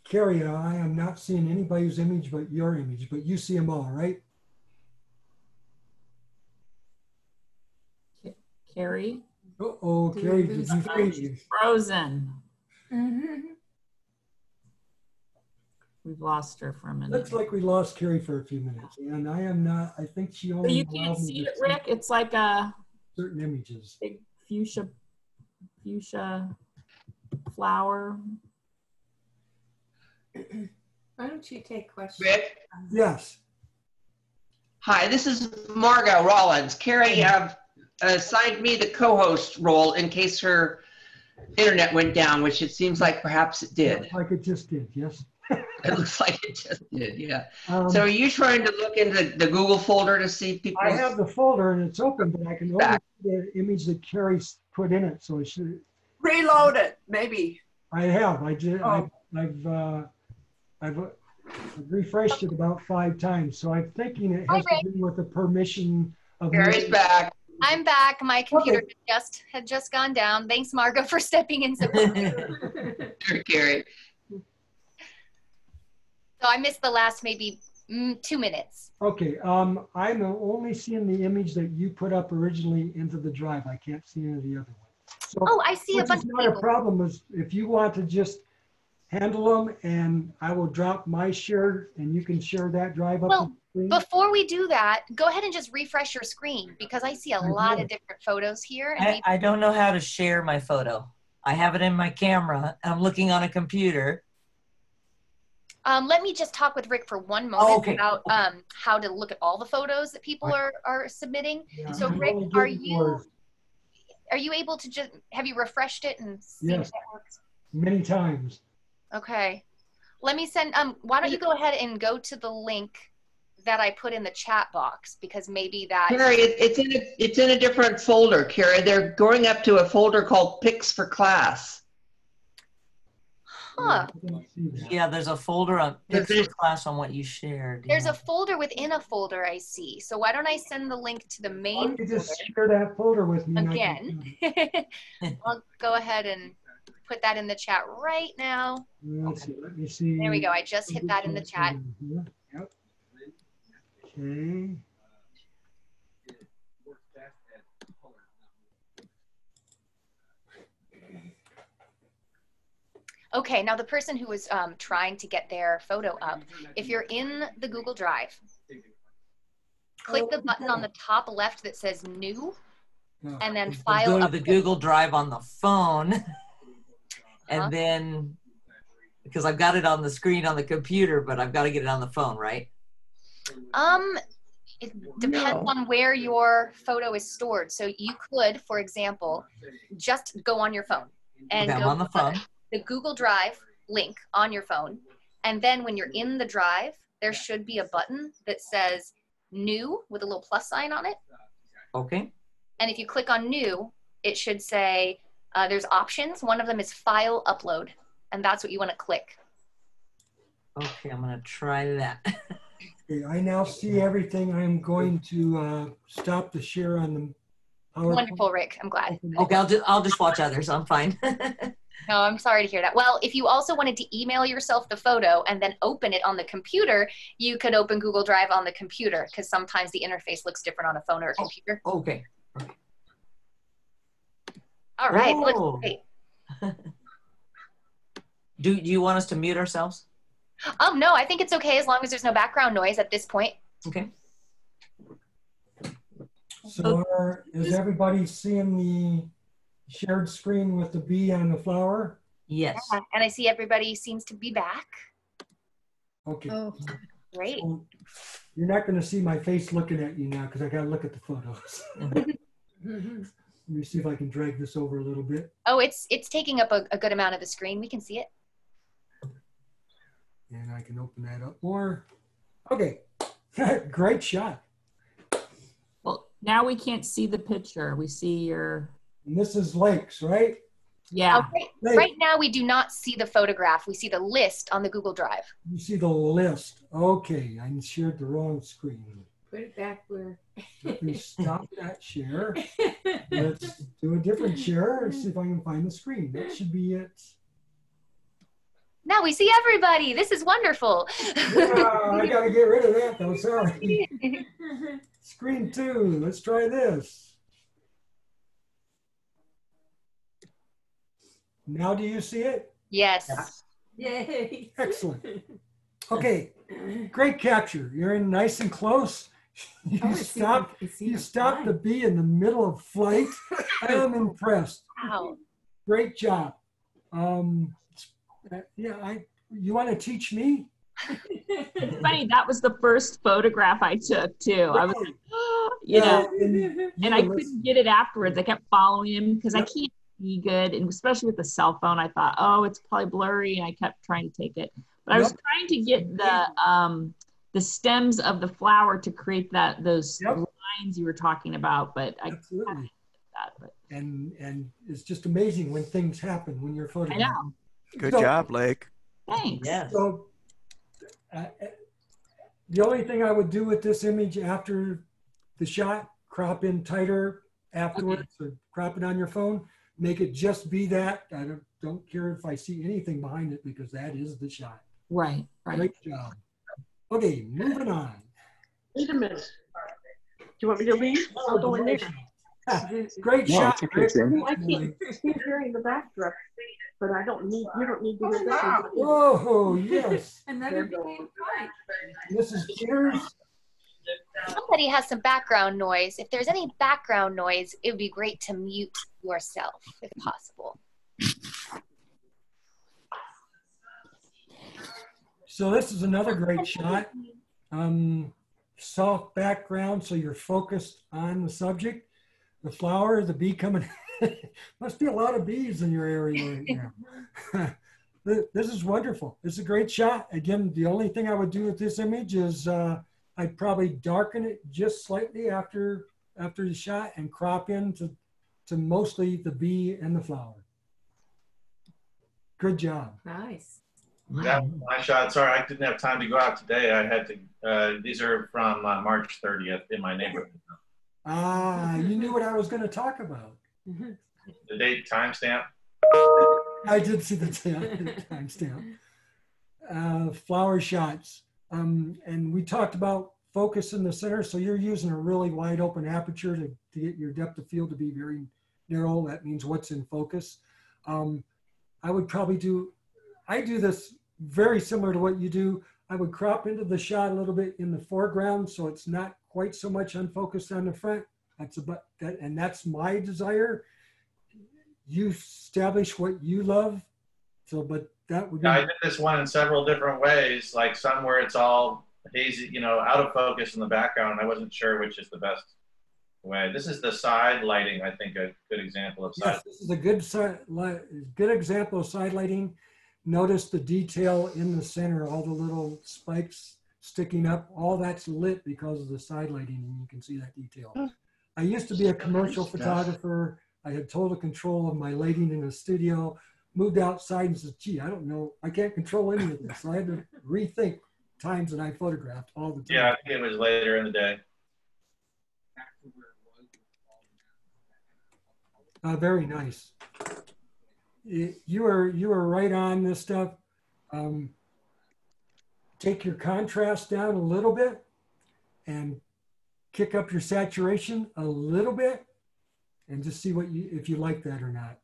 Carrie, and I am not seeing anybody's image but your image, but you see them all, right? Carrie, Uh-oh, Carrie, did you freeze? frozen. Mhm. We've lost her for a minute. Looks like we lost Carrie for a few minutes, and I am not, I think she So only you can't see it, Rick? It's like a certain images. big fuchsia, fuchsia flower. Why don't you take questions? Rick, Yes, hi, this is Margot Rollins. Carrie have assigned me the co-host role in case her internet went down, which it seems like perhaps it did. like it just did, yes. It looks like it just did, yeah. Um, So are you trying to look into the Google folder to see people? I have the folder and it's open, but I can only Back. see the image that Carrie's put in it, so I should, Reload it, maybe. I have, I did, I- Oh. I've, uh, I've uh, I've refreshed it about five times, so I'm thinking it Hi, has to do with the permission of. Carrie's back. I'm back. My computer had just had just gone down. Thanks, Margo, for stepping in so quickly. Sure, Carrie. So I missed the last maybe mm, two minutes. Okay, um, I'm only seeing the image that you put up originally into the drive. I can't see any of the other ones. So, Oh, I see a bunch is of not a problem, is if you want to just handle them and I will drop my share and you can share that drive up. Well, the screen. Before we do that, go ahead and just refresh your screen because I see a I lot did. of different photos here. And I, I don't know how to share my photo. I have it in my camera. I'm looking on a computer. Um, let me just talk with Rick for one moment Oh, okay, about okay. um, how to look at all the photos that people are, are submitting. Yeah, so, I'm Rick, are you- yours Are you able to just have you refreshed it and seen Yes. if that works? Many times. Okay. Let me send um why don't you go ahead and go to the link that I put in the chat box because maybe that Carrie, it- it's in a, it's in a different folder, Carrie. They're going up to a folder called Pics for Class. Huh. I didn't see that. Yeah, there's a folder on There's picture a- class on what you shared. There's yeah. a folder within a folder I see. So why don't I send the link to the Why main don't you just share that folder with me? and I can- again? I'll go ahead and put that in the chat right now. Let's see, let me see. There we go. I just hit that in the chat. Yep. Okay. Okay, now the person who was um, trying to get their photo up, if you're in the Google Drive, click the button on the top left that says new and then file Go to the Google Drive on the phone, Huh? and then because I've got it on the screen on the computer, but I've got to get it on the phone, right? Um, it depends No. on where your photo is stored. So you could, for example, just go on your phone and Okay, I'm go on the to phone. The Google Drive link on your phone. And then when you're in the drive, there should be a button that says new with a little plus sign on it. Okay. And if you click on new, it should say uh, there's options. One of them is file upload. And that's what you want to click. Okay, I'm gonna try that. Okay, I now see everything. I'm going to uh, stop the share on the PowerPoint. Wonderful, Rick. I'm glad. okay, I'll just I'll just watch others. I'm fine. No, I'm sorry to hear that. Well, if you also wanted to email yourself the photo and then open it on the computer, you could open Google Drive on the computer because sometimes the interface looks different on a phone or a computer. okay. All right, looks Oh. great. Do do you want us to mute ourselves? Um, no, I think it's okay as long as there's no background noise at this point. Okay. So are, is everybody seeing the shared screen with the bee on the flower? Yes. And I see everybody seems to be back. Okay. Oh, Great. So You're not going to see my face looking at you now because I got to look at the photos. mhm. Let me see if I can drag this over a little bit. Oh, it's it's taking up a, a good amount of the screen. We can see it. And I can open that up more. Okay. Great shot. Well, now we can't see the picture. We see your, And this is lakes, right? yeah. Oh, right, right now, we do not see the photograph. We see the list on the Google Drive. You see the list. Okay, I shared the wrong screen. Put it back where. Let stop that share. Let's do a different share and see if I can find the screen. That should be it. Now we see everybody. This is wonderful. Yeah, I gotta get rid of that though, sorry. Screen two, let's try this. Now do you see it? yes. Yay. Excellent. Okay, great capture. You're in nice and close. You I wanna see if stopped, I can see you the stopped the bee in the middle of flight. I am impressed. Wow. Great job. Um, yeah, I, you want to teach me? It's funny, that was the first photograph I took too. I was like, you know, Yeah, and you and I were couldn't get it afterwards. I kept following him because I Yep. can't see good, and especially with the cell phone, I thought, oh, it's probably blurry, and I kept trying to take it. But I was trying to get the um the stems of the flower to create that those Yep. lines you were talking about, but I Absolutely. that. But And, and it's just amazing when things happen when you're I photographing. know. Good So- job, Lake. Thanks. Yes. So, uh, the only thing I would do with this image after the shot, crop in tighter afterwards, or crop it on your phone, make it just be that. I don't, don't care if I see anything behind it because that is the shot. Right. Right. Great job. Okay, moving on. Wait a minute. Do you want me to leave? I'll go in there. Great No, shot. it's okay, Sam. I can't keep hearing the backdrop, but I don't need, you don't need to hear that. Whoa, yes. Another big fight. This is cheers. Somebody has some background noise. If there's any background noise, it would be great to mute yourself if possible. So this is another great shot. Um, soft background, so you're focused on the subject. The flower, the bee coming. Must be a lot of bees in your area right now. This is wonderful. It's a great shot. Again, the only thing I would do with this image is uh, I'd probably darken it just slightly after after the shot and crop in to, to mostly the bee and the flower. Good job. Nice. That was my shot. Sorry, I didn't have time to go out today. I had to. Uh, these are from uh, March 30th in my neighborhood. Ah, you knew what I was going to talk about. The date timestamp. I did see the time- timestamp. Uh, flower shots. Um, and we talked about focus in the center. So you're using a really wide open aperture to, to get your depth of field to be very narrow. That means what's in focus. Um, I would probably do, I do this very similar to what you do. I would crop into the shot a little bit in the foreground so it's not quite so much unfocused on the front. That's about that, and that's my desire. You establish what you love. So, but that would be Yeah, I did this one in several different ways. Like some where it's all hazy, you know, out of focus in the background. I wasn't sure which is the best way. This is the side lighting. I think a good example of side. Yes, this is a good side, li- good example of side lighting. Notice the detail in the center, all the little spikes sticking up, all that's lit because of the side lighting, and you can see that detail. I used to be a commercial photographer. I had total control of my lighting in the studio, moved outside and said, gee, I don't know, I can't control any of this. So I had to rethink times that I photographed all the time. Yeah, I think it was later in the day. Uh, very nice. Y- You are you are right on this stuff. Um, take your contrast down a little bit, and kick up your saturation a little bit, and just see what you if you like that or not.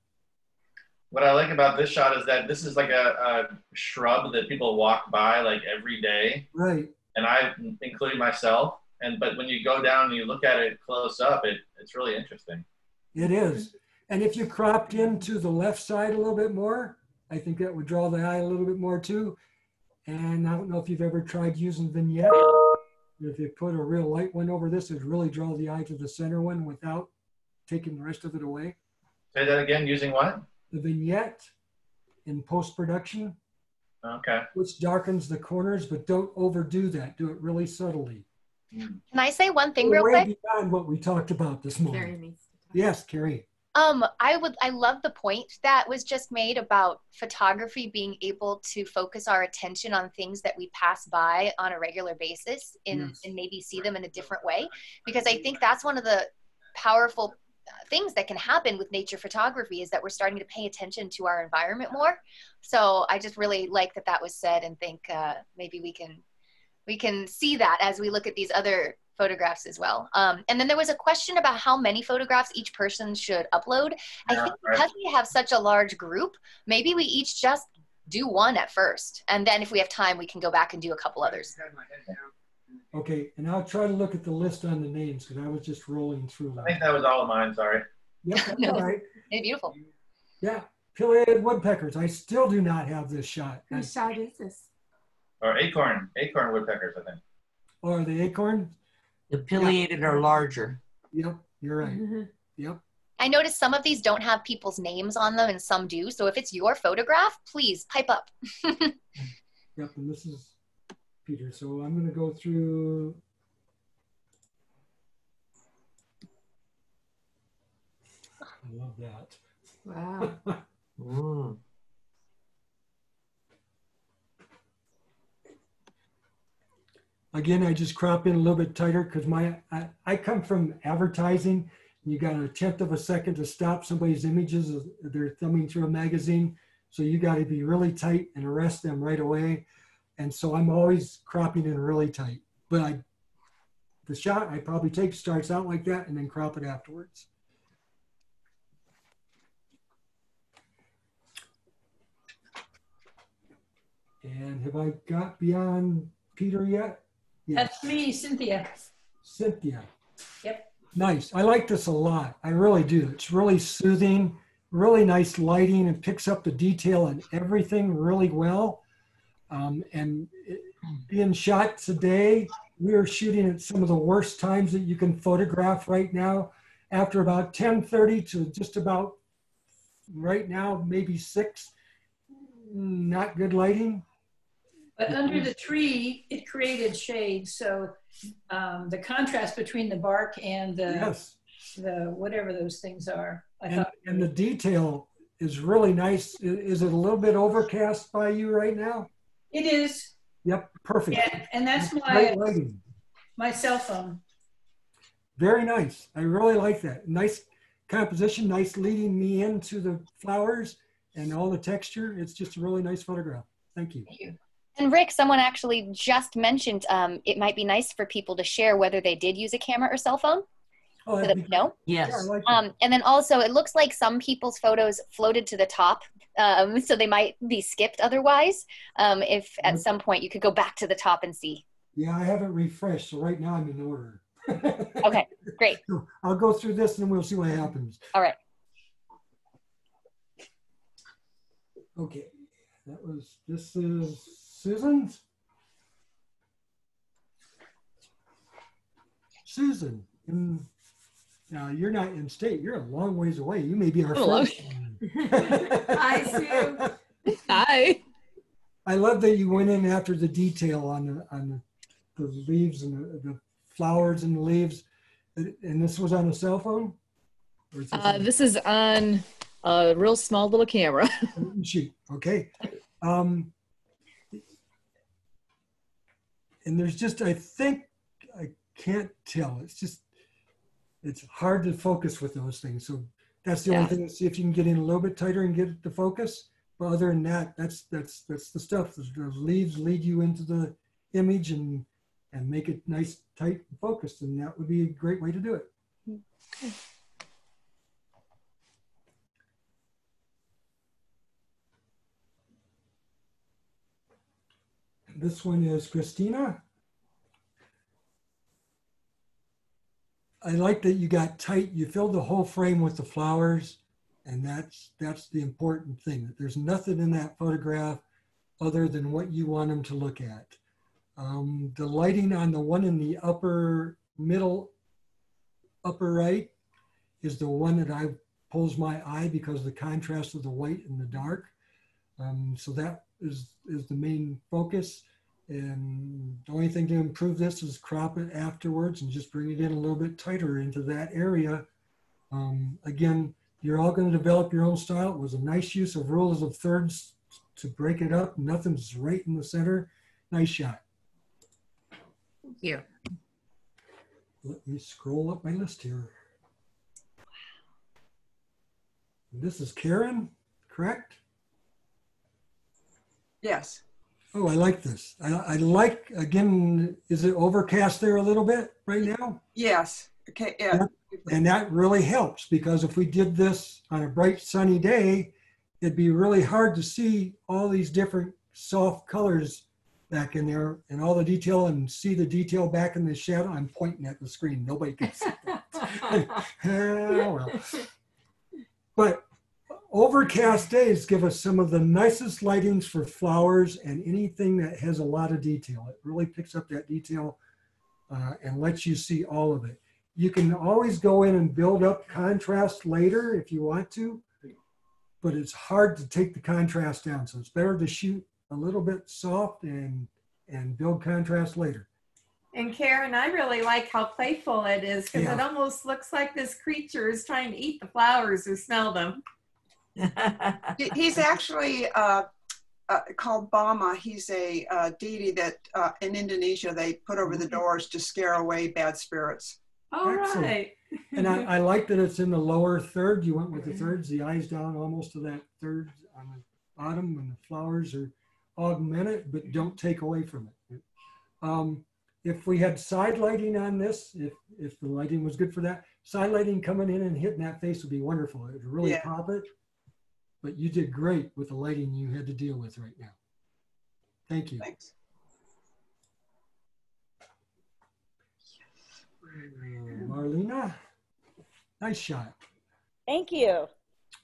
What I like about this shot is that this is like a, a shrub that people walk by like every day, Right. and I, including myself. And but when you go down and you look at it close up, it it's really interesting. It is. And if you cropped into the left side a little bit more, I think that would draw the eye a little bit more too. And I don't know if you've ever tried using vignette. If you put a real light one over this, it'd really draw the eye to the center one without taking the rest of it away. Say that again. Using what? The vignette in post-production, Okay. which darkens the corners, but don't overdo that. Do it really subtly. Can I say one thing real Way quick? beyond what we talked about this morning. needs to talk. Yes, Carrie. Um, I would I love the point that was just made about photography being able to focus our attention on things that we pass by on a regular basis and, Yes. and maybe see them in a different way. Because I think that's one of the powerful things that can happen with nature photography is that we're starting to pay attention to our environment more. So I just really like that that was said and think uh, maybe we can we can see that as we look at these other photographs as well. Um, and then there was a question about how many photographs each person should upload. I Yeah, think right. because we have such a large group, maybe we each just do one at first. And then if we have time, we can go back and do a couple others. Okay, and I'll try to look at the list on the names because I was just rolling through I think that was all of mine, sorry. Yep, No. all right. Hey, beautiful. Yeah, pileated woodpeckers. I still do not have this shot. Whose shot is this? Or acorn, acorn woodpeckers, I think. Or the acorn? The pileated are larger. Yep, you're right. Mhm. Yep. I noticed some of these don't have people's names on them and some do. So if it's your photograph, please pipe up. Yep, and this is Peter. So I'm going to go through. I love that. Wow. Mm. Again, I just crop in a little bit tighter because my I, I come from advertising. You got a tenth of a second to stop somebody's images. as They're thumbing through a magazine. So you got to be really tight and arrest them right away. And so I'm always cropping in really tight. But I, the shot I probably take starts out like that and then crop it afterwards. And have I got beyond Peter yet? Yes. That's me, Cynthia. Cynthia. Yep. Nice. I like this a lot. I really do. It's really soothing, really nice lighting, and picks up the detail and everything really well. Um, and it, being shot today, we are shooting at some of the worst times that you can photograph right now. After about 10:30 to just about right now, maybe six. Not good lighting. But under the tree, it created shade, so um, the contrast between the bark and the, Yes. the, whatever those things are, I And, thought. and the detail is really nice. Is it a little bit overcast by you right now? It is, Yep, perfect. yeah, and that's my, lighting. my cell phone. Very nice. I really like that. Nice composition, nice leading me into the flowers and all the texture. It's just a really nice photograph. Thank you. Thank you. And Rick, someone actually just mentioned um, it might be nice for people to share whether they did use a camera or cell phone. Oh, So that'd that we know. Yeah, Yes. like. Um, and then also, it looks like some people's photos floated to the top, um, so they might be skipped otherwise. Um, if at some point you could go back to the top and see. Yeah, I haven't refreshed, so right now I'm in order. Okay, great. I'll go through this and we'll see what happens. All right. Okay, that was, this is Susan's? Susan, in, now you're not in state, you're a long ways away. You may be our Hello. first. Hi, Sue. Hi. I love that you went in after the detail on the, on the, the leaves and the, the flowers and the leaves. And this was on a cell phone? Or is this Uh, this is on a real small little camera. sheet, okay. Um, and there's just, I think, I can't tell. It's just, it's hard to focus with those things. So that's the only Yeah. thing. See if you can get in a little bit tighter and get it to focus. But other than that, that's that's that's the stuff. The the leaves lead you into the image and and make it nice, tight, and focused, and that would be a great way to do it. This one is Christina. I like that you got tight. You filled the whole frame with the flowers, and that's that's the important thing. There's nothing in that photograph other than what you want them to look at. Um, the lighting on the one in the upper middle, upper right, is the one that I pulls my eye because of the contrast of the white and the dark. Um, so that is is the main focus. And the only thing to improve this is crop it afterwards and just bring it in a little bit tighter into that area. Um, again, you're all going to develop your own style. It was a nice use of rules of thirds to break it up. Nothing's right in the center. Nice shot. Thank you. Let me scroll up my list here. Wow. This is Karen, correct? Yes. Oh, I like this. I, I like, again, is it overcast there a little bit right now? Yes. Okay. Yeah. And that really helps because if we did this on a bright sunny day, it'd be really hard to see all these different soft colors back in there and all the detail and see the detail back in the shadow. I'm pointing at the screen. Nobody can see that. Ah, well. But overcast days give us some of the nicest lightings for flowers and anything that has a lot of detail. It really picks up that detail uh, and lets you see all of it. You can always go in and build up contrast later if you want to, but it's hard to take the contrast down. So it's better to shoot a little bit soft and and build contrast later. And Karen, I really like how playful it is because it almost looks like this creature is trying to eat the flowers or smell them. He- He's actually uh, uh, called Bama. He's a uh, deity that uh, in Indonesia they put over the doors to scare away bad spirits. All Excellent. right. And I, I like that it's in the lower third. You went with the thirds, the eyes down almost to that third on the bottom when the flowers are augmented, but don't take away from it. Um, if we had side lighting on this, if, if the lighting was good for that, side lighting coming in and hitting that face would be wonderful. It would really Yeah. pop it. But you did great with the lighting you had to deal with right now. Thank you. Thanks. Marlena, nice shot. Thank you.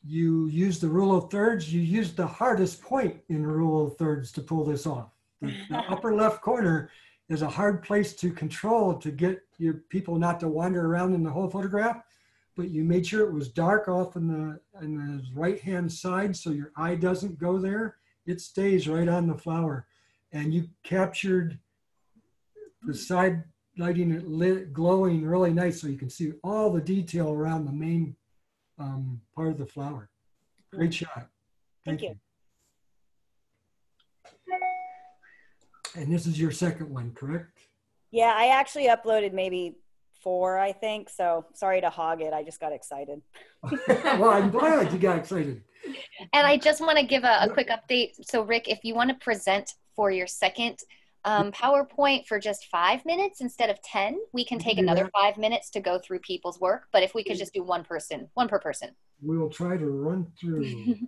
you used the rule of thirds, you used the hardest point in rule of thirds to pull this off. The, the upper left corner is a hard place to control to get your people not to wander around in the whole photograph. But you made sure it was dark off in the in the right hand side so your eye doesn't go there. It stays right on the flower. And you captured the side lighting it lit glowing really nice so you can see all the detail around the main um, part of the flower. Great shot. Thank you. And this is your second one, correct? Yeah, I actually uploaded maybe four, I think. So sorry to hog it. I just got excited. well, I'm glad you got excited. And I just want to give a, a quick update. So, Rick, if you want to present for your second um, PowerPoint for just five minutes instead of 10, we can take another that. five minutes to go through people's work. But if we could just do one person, one per person. We will try to run through.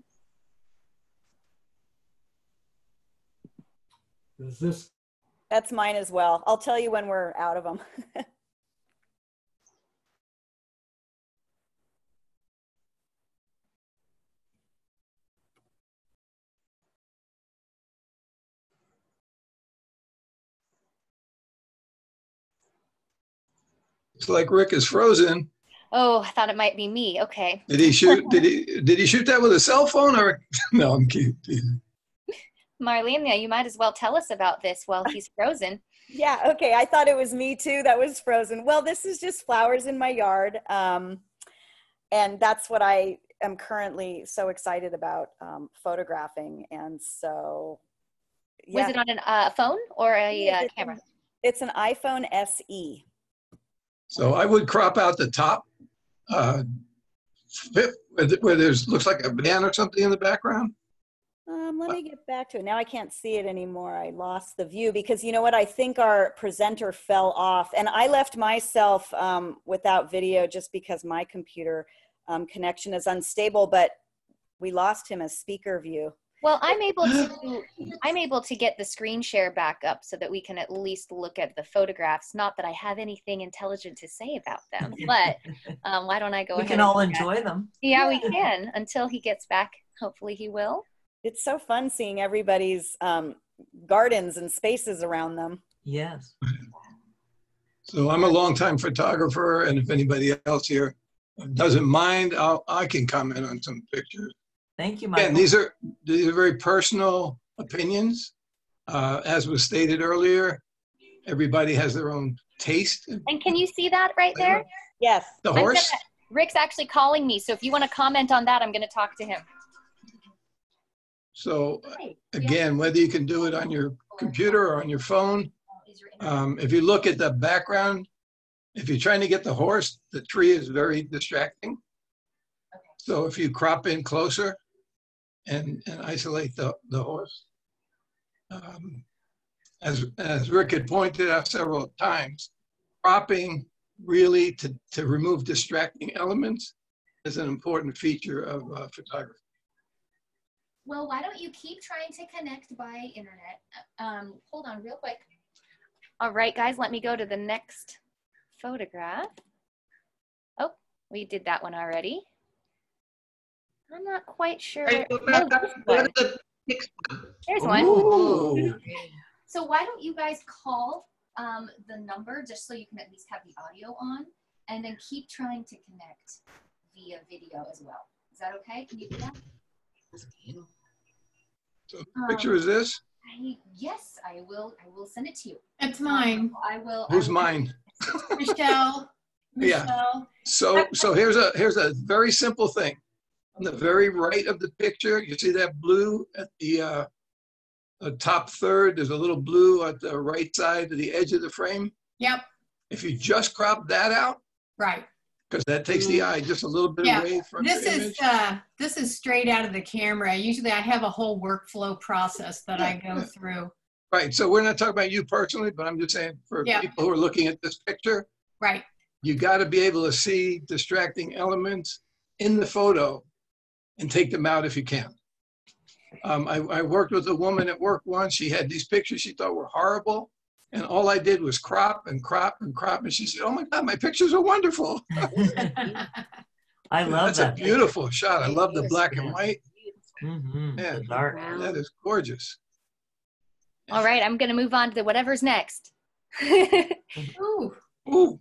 Is this That's mine as well. I'll tell you when we're out of them. It's like Rick is frozen. Oh, I thought it might be me. Okay. Did he shoot? Did he? Did he shoot that with a cell phone or? No, I'm kidding. Marlene, yeah, you might as well tell us about this while he's frozen. yeah, okay. I thought it was me too that was frozen. Well, this is just flowers in my yard. Um, and that's what I am currently so excited about um, photographing. And so, yeah. Was it on a uh, phone or a uh, camera? It's an iPhone E. SE. So I would crop out the top, uh, where there's looks like a banana or something in the background. Um, let me get back to it. Now I can't see it anymore. I lost the view because you know what? I think our presenter fell off, and I left myself um, without video just because my computer um, connection is unstable. But we lost him as speaker view. Well, I'm able to I'm able to get the screen share back up so that we can at least look at the photographs. Not that I have anything intelligent to say about them, but um, why don't I go We ahead? can all do that? enjoy them. Yeah, we can until he gets back. Hopefully, he will. It's so fun seeing everybody's um, gardens and spaces around them. Yes. So I'm a longtime photographer, and if anybody else here doesn't mind, I'll, I can comment on some pictures. Thank you, Again, Michael. these are these are very personal opinions. Uh, as was stated earlier, everybody has their own taste. And can you see that right there? Yes. The horse. gonna- Rick's actually calling me, so if you want to comment on that, I'm going to talk to him. So again, whether you can do it on your computer or on your phone, um, if you look at the background, if you're trying to get the horse, the tree is very distracting. So if you crop in closer and, and isolate the, the horse, um, as, as Rick had pointed out several times, cropping really to, to remove distracting elements is an important feature of uh, photography. Well, why don't you keep trying to connect by internet? Um, hold on real quick. All right, guys, let me go to the next photograph. Oh, we did that one already. I'm not quite sure. Hey, go back oh, up, go to the next one. There's one. So why don't you guys call um, the number just so you can at least have the audio on, and then keep trying to connect via video as well. Is that okay? Can you do that? So picture is this? I, yes, I will. I will send it to you. It's mine. I will. I Who's will- mine? Michelle. Yeah. So, so here's a, here's a very simple thing. On the very right of the picture, you see that blue at the, uh, the top third, there's a little blue at the right side of the edge of the frame. Yep. If you just crop that out, Right. because that takes the eye just a little bit Yeah. away from This the is image. uh, this is straight out of the camera. Usually, I have a whole workflow process that I go Yeah. through. Right, so we're not talking about you personally, but I'm just saying for Yeah. people who are looking at this picture, Right. you got to be able to see distracting elements in the photo and take them out if you can. Um, I, I worked with a woman at work once. She had these pictures she thought were horrible. And all I did was crop and crop and crop. And she said, Oh my God, my pictures are wonderful. I love That's that. a beautiful shot. I love the black and white. Mhm, Yeah, the dark. that is gorgeous. All right, I'm gonna move on to the whatever's next. Ooh. Ooh,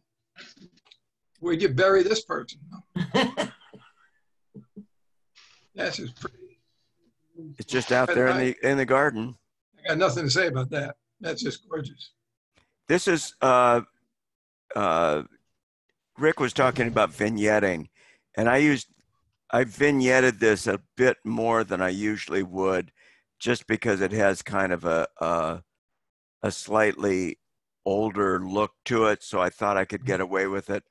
where'd you bury this person? That's just pretty. It's just out there in the in the garden. I got nothing to say about that. That's just gorgeous. This is uh, uh, Rick was talking about vignetting, and I used I vignetted this a bit more than I usually would, just because it has kind of a a, a slightly older look to it. So I thought I could get away with it.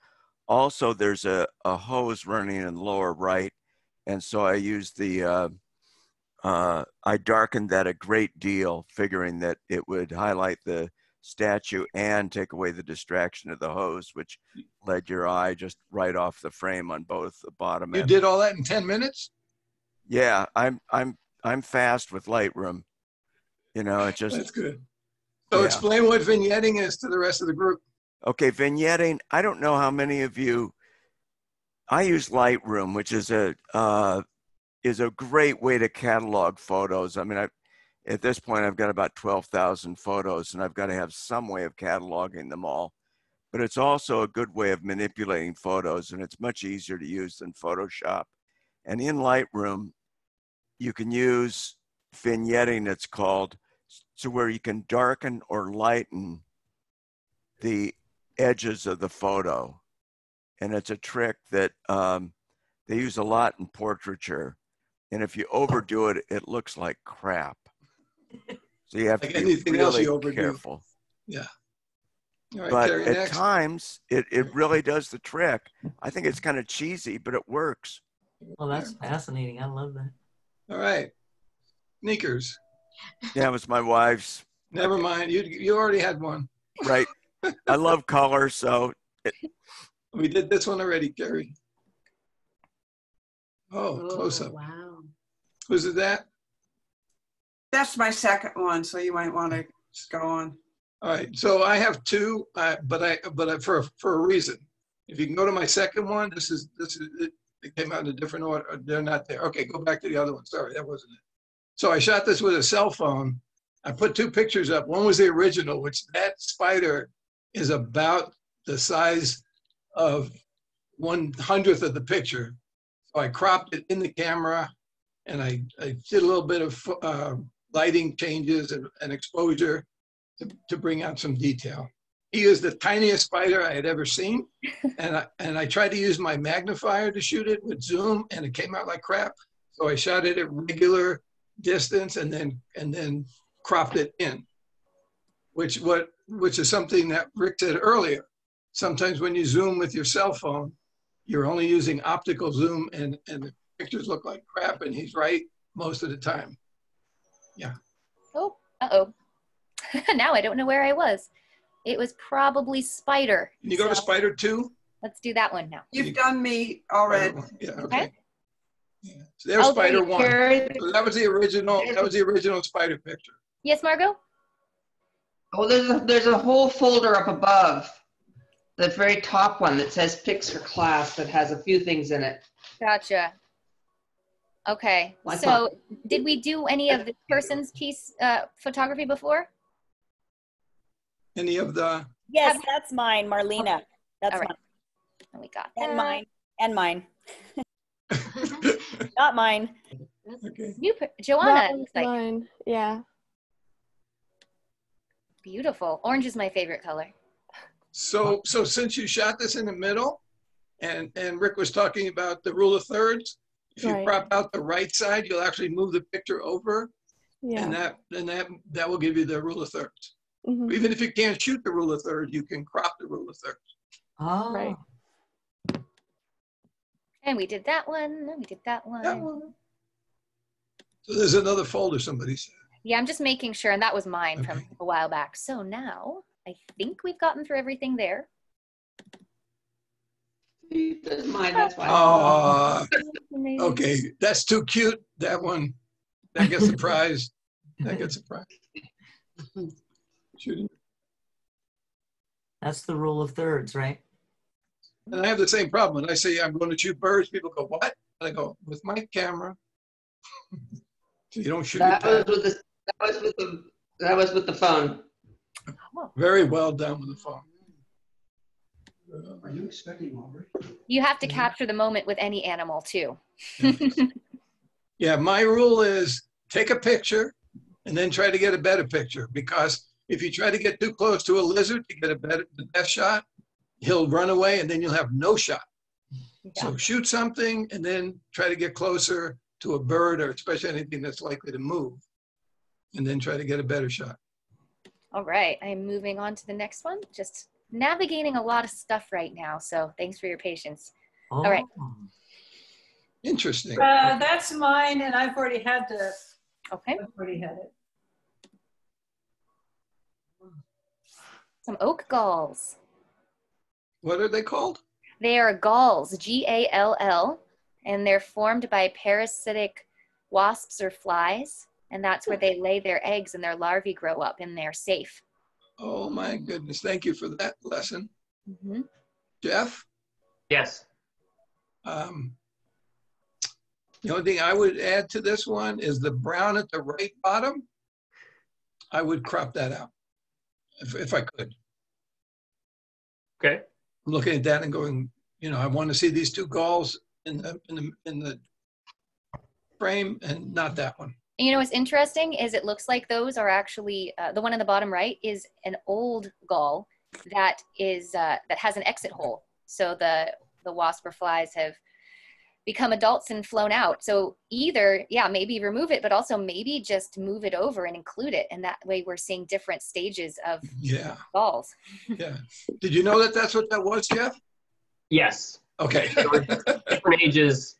Also, there's a, a hose running in the lower right, and so I used the uh, uh, I darkened that a great deal, figuring that it would highlight the statue and take away the distraction of the hose, which led your eye just right off the frame on both the bottom You and did all that in 10 minutes? yeah. I'm I'm I'm fast with Lightroom. You know, it just That's good. So Yeah. explain what vignetting is to the rest of the group. Okay, vignetting. I don't know how many of you. I use Lightroom, which is a uh, is a great way to catalog photos. I mean, I at this point I've got about twelve thousand photos, and I've got to have some way of cataloging them all. But it's also a good way of manipulating photos, and it's much easier to use than Photoshop. And in Lightroom, you can use vignetting. It's called so where you can darken or lighten the edges of the photo. And it's a trick that um, they use a lot in portraiture. And if you overdo it, it looks like crap. So you have to be anything else really you overdo. careful. Yeah. All right, but Carrie, at next. times, it, it really does the trick. I think it's kind of cheesy, but it works. Well, that's fascinating. I love that. All right. Sneakers. Yeah, it was my wife's. Never mind. You, you already had one. Right. I love color, so it, We did this one already, Gary. Oh, close up. Wow. Who's it that? That's my second one, so you might want to just go on. All right, so I have two, uh, but I, but I, for, for a reason. If you can go to my second one, this is, this is, it, it came out in a different order, they're not there. Okay, go back to the other one, sorry, that wasn't it. So I shot this with a cell phone. I put two pictures up. One was the original, which that spider is about the size of one hundredth of the picture. So I cropped it in the camera and I, I did a little bit of uh, lighting changes and, and exposure to, to bring out some detail. He is the tiniest spider I had ever seen. And I, and I tried to use my magnifier to shoot it with zoom and it came out like crap. So I shot it at regular distance and then, and then cropped it in. Which what, which is something that Rick said earlier. Sometimes when you zoom with your cell phone, you're only using optical zoom and, and the pictures look like crap, and he's right most of the time. Yeah. Oh, uh-oh. now I don't know where I was. It was probably spider. Can you go to spider two? Let's do that one now. You've done me already. Yeah, okay. Okay. Yeah. So there's Oh, there spider one. So that was the original, that was the original spider picture. Yes, Margot? Oh, there's a, there's a whole folder up above. The very top one that says pics for class that has a few things in it. Gotcha. Okay, Like so did we do any of the person's piece uh, photography before? Any of the, Yes, that's mine, Marlena. That's All right. mine. And we got And mine. And mine. Not mine. okay. You, Joanna, That it was looks like mine. Yeah. beautiful. Orange is my favorite color. So, so since you shot this in the middle, and, and Rick was talking about the rule of thirds, if you Right. crop out the right side, you'll actually move the picture over, yeah. and that, and that, that will give you the rule of thirds. Mhm. Even if you can't shoot the rule of thirds, you can crop the rule of thirds. Oh. Right. And we did that one. We did that That one. one. So there's another folder, somebody said. Yeah, I'm just making sure, and that was mine from a while back. So now I think we've gotten through everything there. That's mine, that's why. Oh, okay, that's too cute. That one, that gets a prize. That gets a prize. Shooting. That's the rule of thirds, right? And I have the same problem. When I say I'm going to shoot birds, people go, what? And I go, with my camera. So you don't shoot That was with the, that was with the, that was with the phone. Oh. Very well done with the phone. Are you expecting Aubrey? You have to capture the moment with any animal too. Yeah, my rule is take a picture and then try to get a better picture because if you try to get too close to a lizard to get a better, the best shot, he'll run away and then you'll have no shot. So shoot something and then try to get closer to a bird or especially anything that's likely to move and then try to get a better shot. All right, I'm moving on to the next one. Just navigating a lot of stuff right now, so thanks for your patience. All right. Oh. Interesting. Uh, that's mine, and I've already had the, Okay, I've already had it. some oak galls. What are they called? They are galls, G A L L, and they're formed by parasitic wasps or flies, and that's where they lay their eggs and their larvae grow up and they're safe. Oh my goodness. Thank you for that lesson. Mhm. Jeff? Yes. Um, the only thing I would add to this one is the brown at the right bottom. I would crop that out if, if I could. Okay. I'm looking at that and going, you know, I want to see these two galls in the, in the, in the frame and not that one. And you know what's interesting is it looks like those are actually uh, the one in the bottom right is an old gall that is uh, that has an exit hole. So the the wasp or flies have become adults and flown out. So either yeah maybe remove it, but also maybe just move it over and include it, and that way we're seeing different stages of Yeah, galls. yeah. Did you know that that's what that was, Jeff? Yes. Okay. Different ages,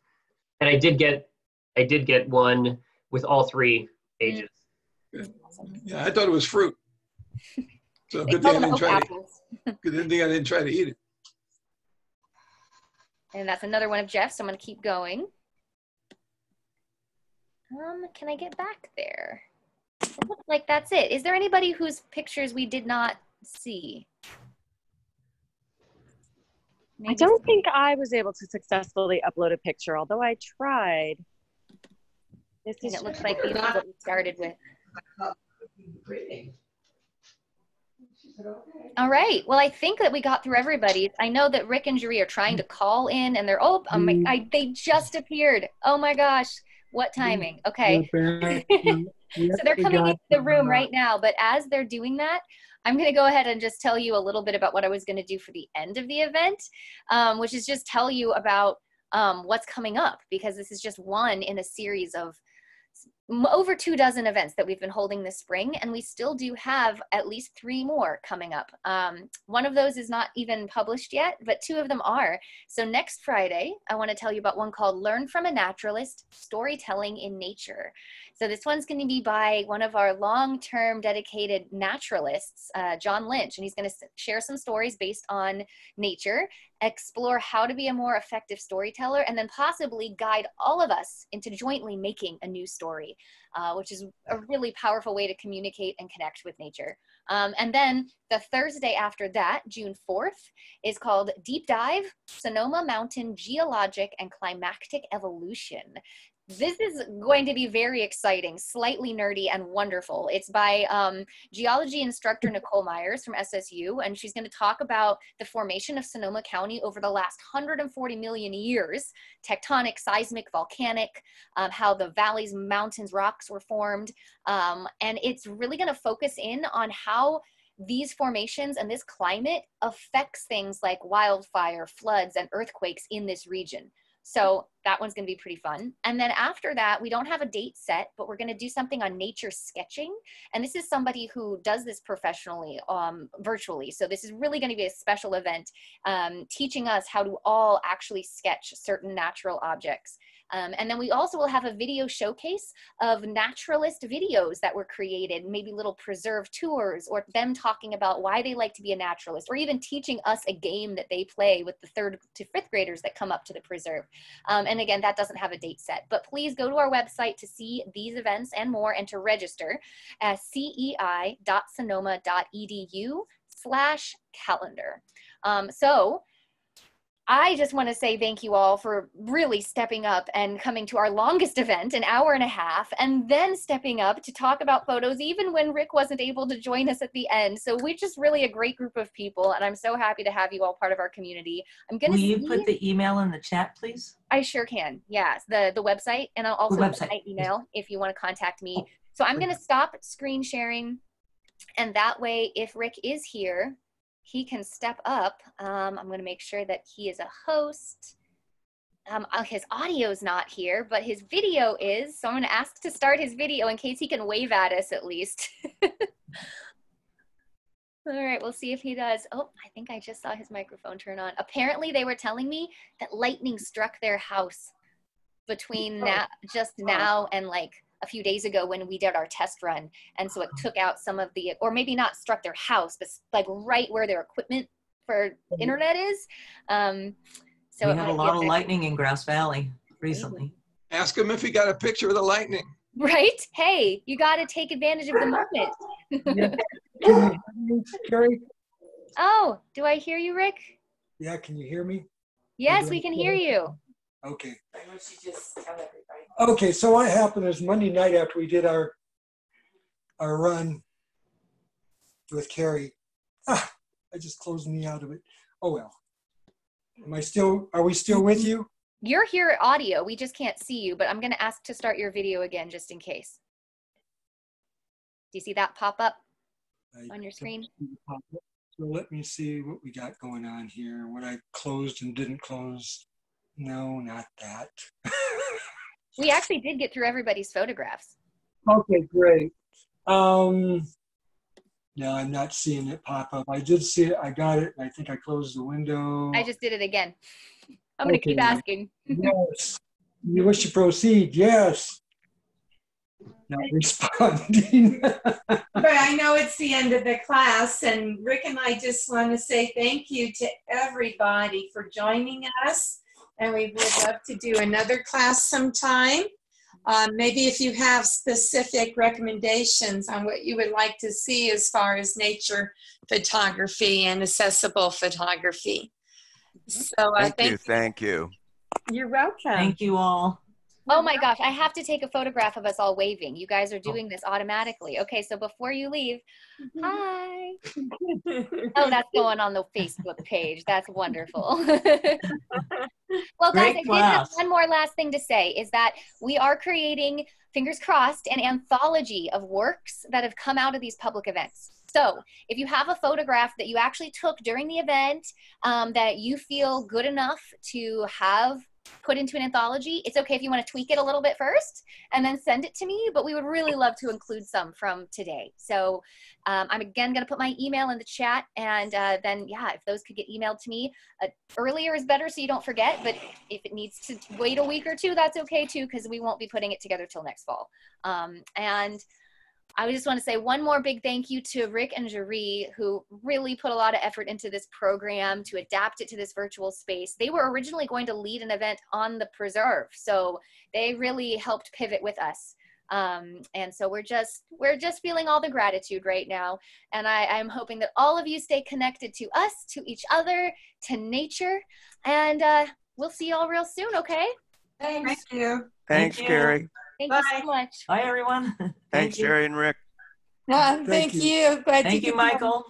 and I did get, I did get one with all three ages. Yeah, I thought it was fruit. So good thing I didn't oak try to, good thing I didn't try to eat it. And that's another one of Jeff's. So I'm going to keep going. Um, can I get back there? It looks like that's it. Is there anybody whose pictures we did not see? I don't think I was able to successfully upload a picture, although I tried. This And is it looks like these are what we started with. All right. Well, I think that we got through everybody. I know that Rick and Jerry are trying to call in, and they're oh, oh my, I, they just appeared. Oh my gosh, what timing? Okay. so they're coming into the room right now. But as they're doing that, I'm going to go ahead and just tell you a little bit about what I was going to do for the end of the event, um, which is just tell you about um, what's coming up because this is just one in a series of m- over two dozen events that we've been holding this spring, and we still do have at least three more coming up. Um, one of those is not even published yet, but two of them are. So next Friday, I want to tell you about one called Learn from a Naturalist Storytelling in Nature. So this one's going to be by one of our long-term dedicated naturalists, uh, John Lynch, and he's going to share some stories based on nature, explore how to be a more effective storyteller, and then possibly guide all of us into jointly making a new story, uh, which is a really powerful way to communicate and connect with nature. Um, and then the Thursday after that, June 4th, is called Deep Dive Sonoma Mountain Geologic and Climactic Evolution. This is going to be very exciting, slightly nerdy, and wonderful. It's by um, geology instructor Nicole Myers from SSU, and she's going to talk about the formation of Sonoma County over the last 140 million years tectonic, seismic, volcanic, um, how the valleys, mountains, rocks were formed. Um, and it's really going to focus in on how these formations and this climate affects things like wildfire, floods, and earthquakes in this region. So that one's going to be pretty fun. And then after that, we don't have a date set, but we're going to do something on nature sketching. And this is somebody who does this professionally, um, virtually. So this is really going to be a special event um, teaching us how to all actually sketch certain natural objects. Um, and then we also will have a video showcase of naturalist videos that were created, maybe little preserve tours or them talking about why they like to be a naturalist or even teaching us a game that they play with the third to fifth graders that come up to the preserve. Um, and again, that doesn't have a date set, but please go to our website to see these events and more and to register at cei.sonoma.edu slash calendar. Um, so I just want to say thank you all for really stepping up and coming to our longest event, an hour and a half, and then stepping up to talk about photos, even when Rick wasn't able to join us at the end. So we're just really a great group of people, and I'm so happy to have you all part of our community. I'm gonna Will you put the email in the chat, please? I sure can. Yes, the the website, and I'll also put website. my email if you want to contact me. Oh, so I'm going to stop screen sharing, and that way, if Rick is here, he can step up. Um, I'm going to make sure that he is a host. Um, uh, his audio is not here, but his video is. So I'm going to ask to start his video in case he can wave at us at least. All right, we'll see if he does. Oh, I think I just saw his microphone turn on. Apparently, they were telling me that lightning struck their house between Oh. now, just Oh. now and like a few days ago when we did our test run. And so it took out some of the, or maybe not struck their house, but s- like right where their equipment for internet is. Um, so we had a lot of lightning in Grass Valley recently. Ask him if he got a picture of the lightning. Right? Hey, you got to take advantage of the moment. Carrie? oh, do I hear you, Rick? Yeah, can you hear me? Yes, we can hear you. Okay. Like, would you just tell everybody? Okay, so what happened is Monday night after we did our our run with Carrie, ah, I just closed me out of it. Oh well. Am I still? Are we still with you? You're here at audio. We just can't see you, but I'm going to ask to start your video again just in case. Do you see that pop up on your screen? So let me see what we got going on here. What I closed and didn't close. No, not that. We actually did get through everybody's photographs. Okay, great. Um, no, I'm not seeing it pop up. I did see it. I got it. I think I closed the window. I just did it again. I'm going to keep asking. Yes. You wish to proceed? Yes. Not responding. But I know it's the end of the class, and Rick and I just want to say thank you to everybody for joining us. And we would love to do another class sometime. Um, maybe if you have specific recommendations on what you would like to see as far as nature photography and accessible photography. So I Thank you, think thank you. you're welcome. Thank you all. Oh my gosh, I have to take a photograph of us all waving. You guys are doing this automatically. Okay, so before you leave, hi. Oh, that's going on the Facebook page. That's wonderful. well, guys, Great I did have one more last thing to say is that we are creating, fingers crossed, an anthology of works that have come out of these public events. So, if you have a photograph that you actually took during the event um, that you feel good enough to have put into an anthology. It's okay if you want to tweak it a little bit first and then send it to me, but we would really love to include some from today. So um, I'm again going to put my email in the chat, and uh, then yeah, if those could get emailed to me uh, earlier is better, so you don't forget. But if it needs to wait a week or two, that's okay too, because we won't be putting it together till next fall. Um, and I just want to say one more big thank you to Rick and Jerry, who really put a lot of effort into this program to adapt it to this virtual space. They were originally going to lead an event on the preserve, so they really helped pivot with us. Um, and so we're just we're just feeling all the gratitude right now, and I, I'm hoping that all of you stay connected to us, to each other, to nature, and uh, we'll see you all real soon. Okay? Thanks. Thank you. Thanks, you. Gary. Thank you so much. Bye, everyone. Thanks, you. Jerry and Rick. Uh, thank you. you. Glad Thank you you, come. Michael.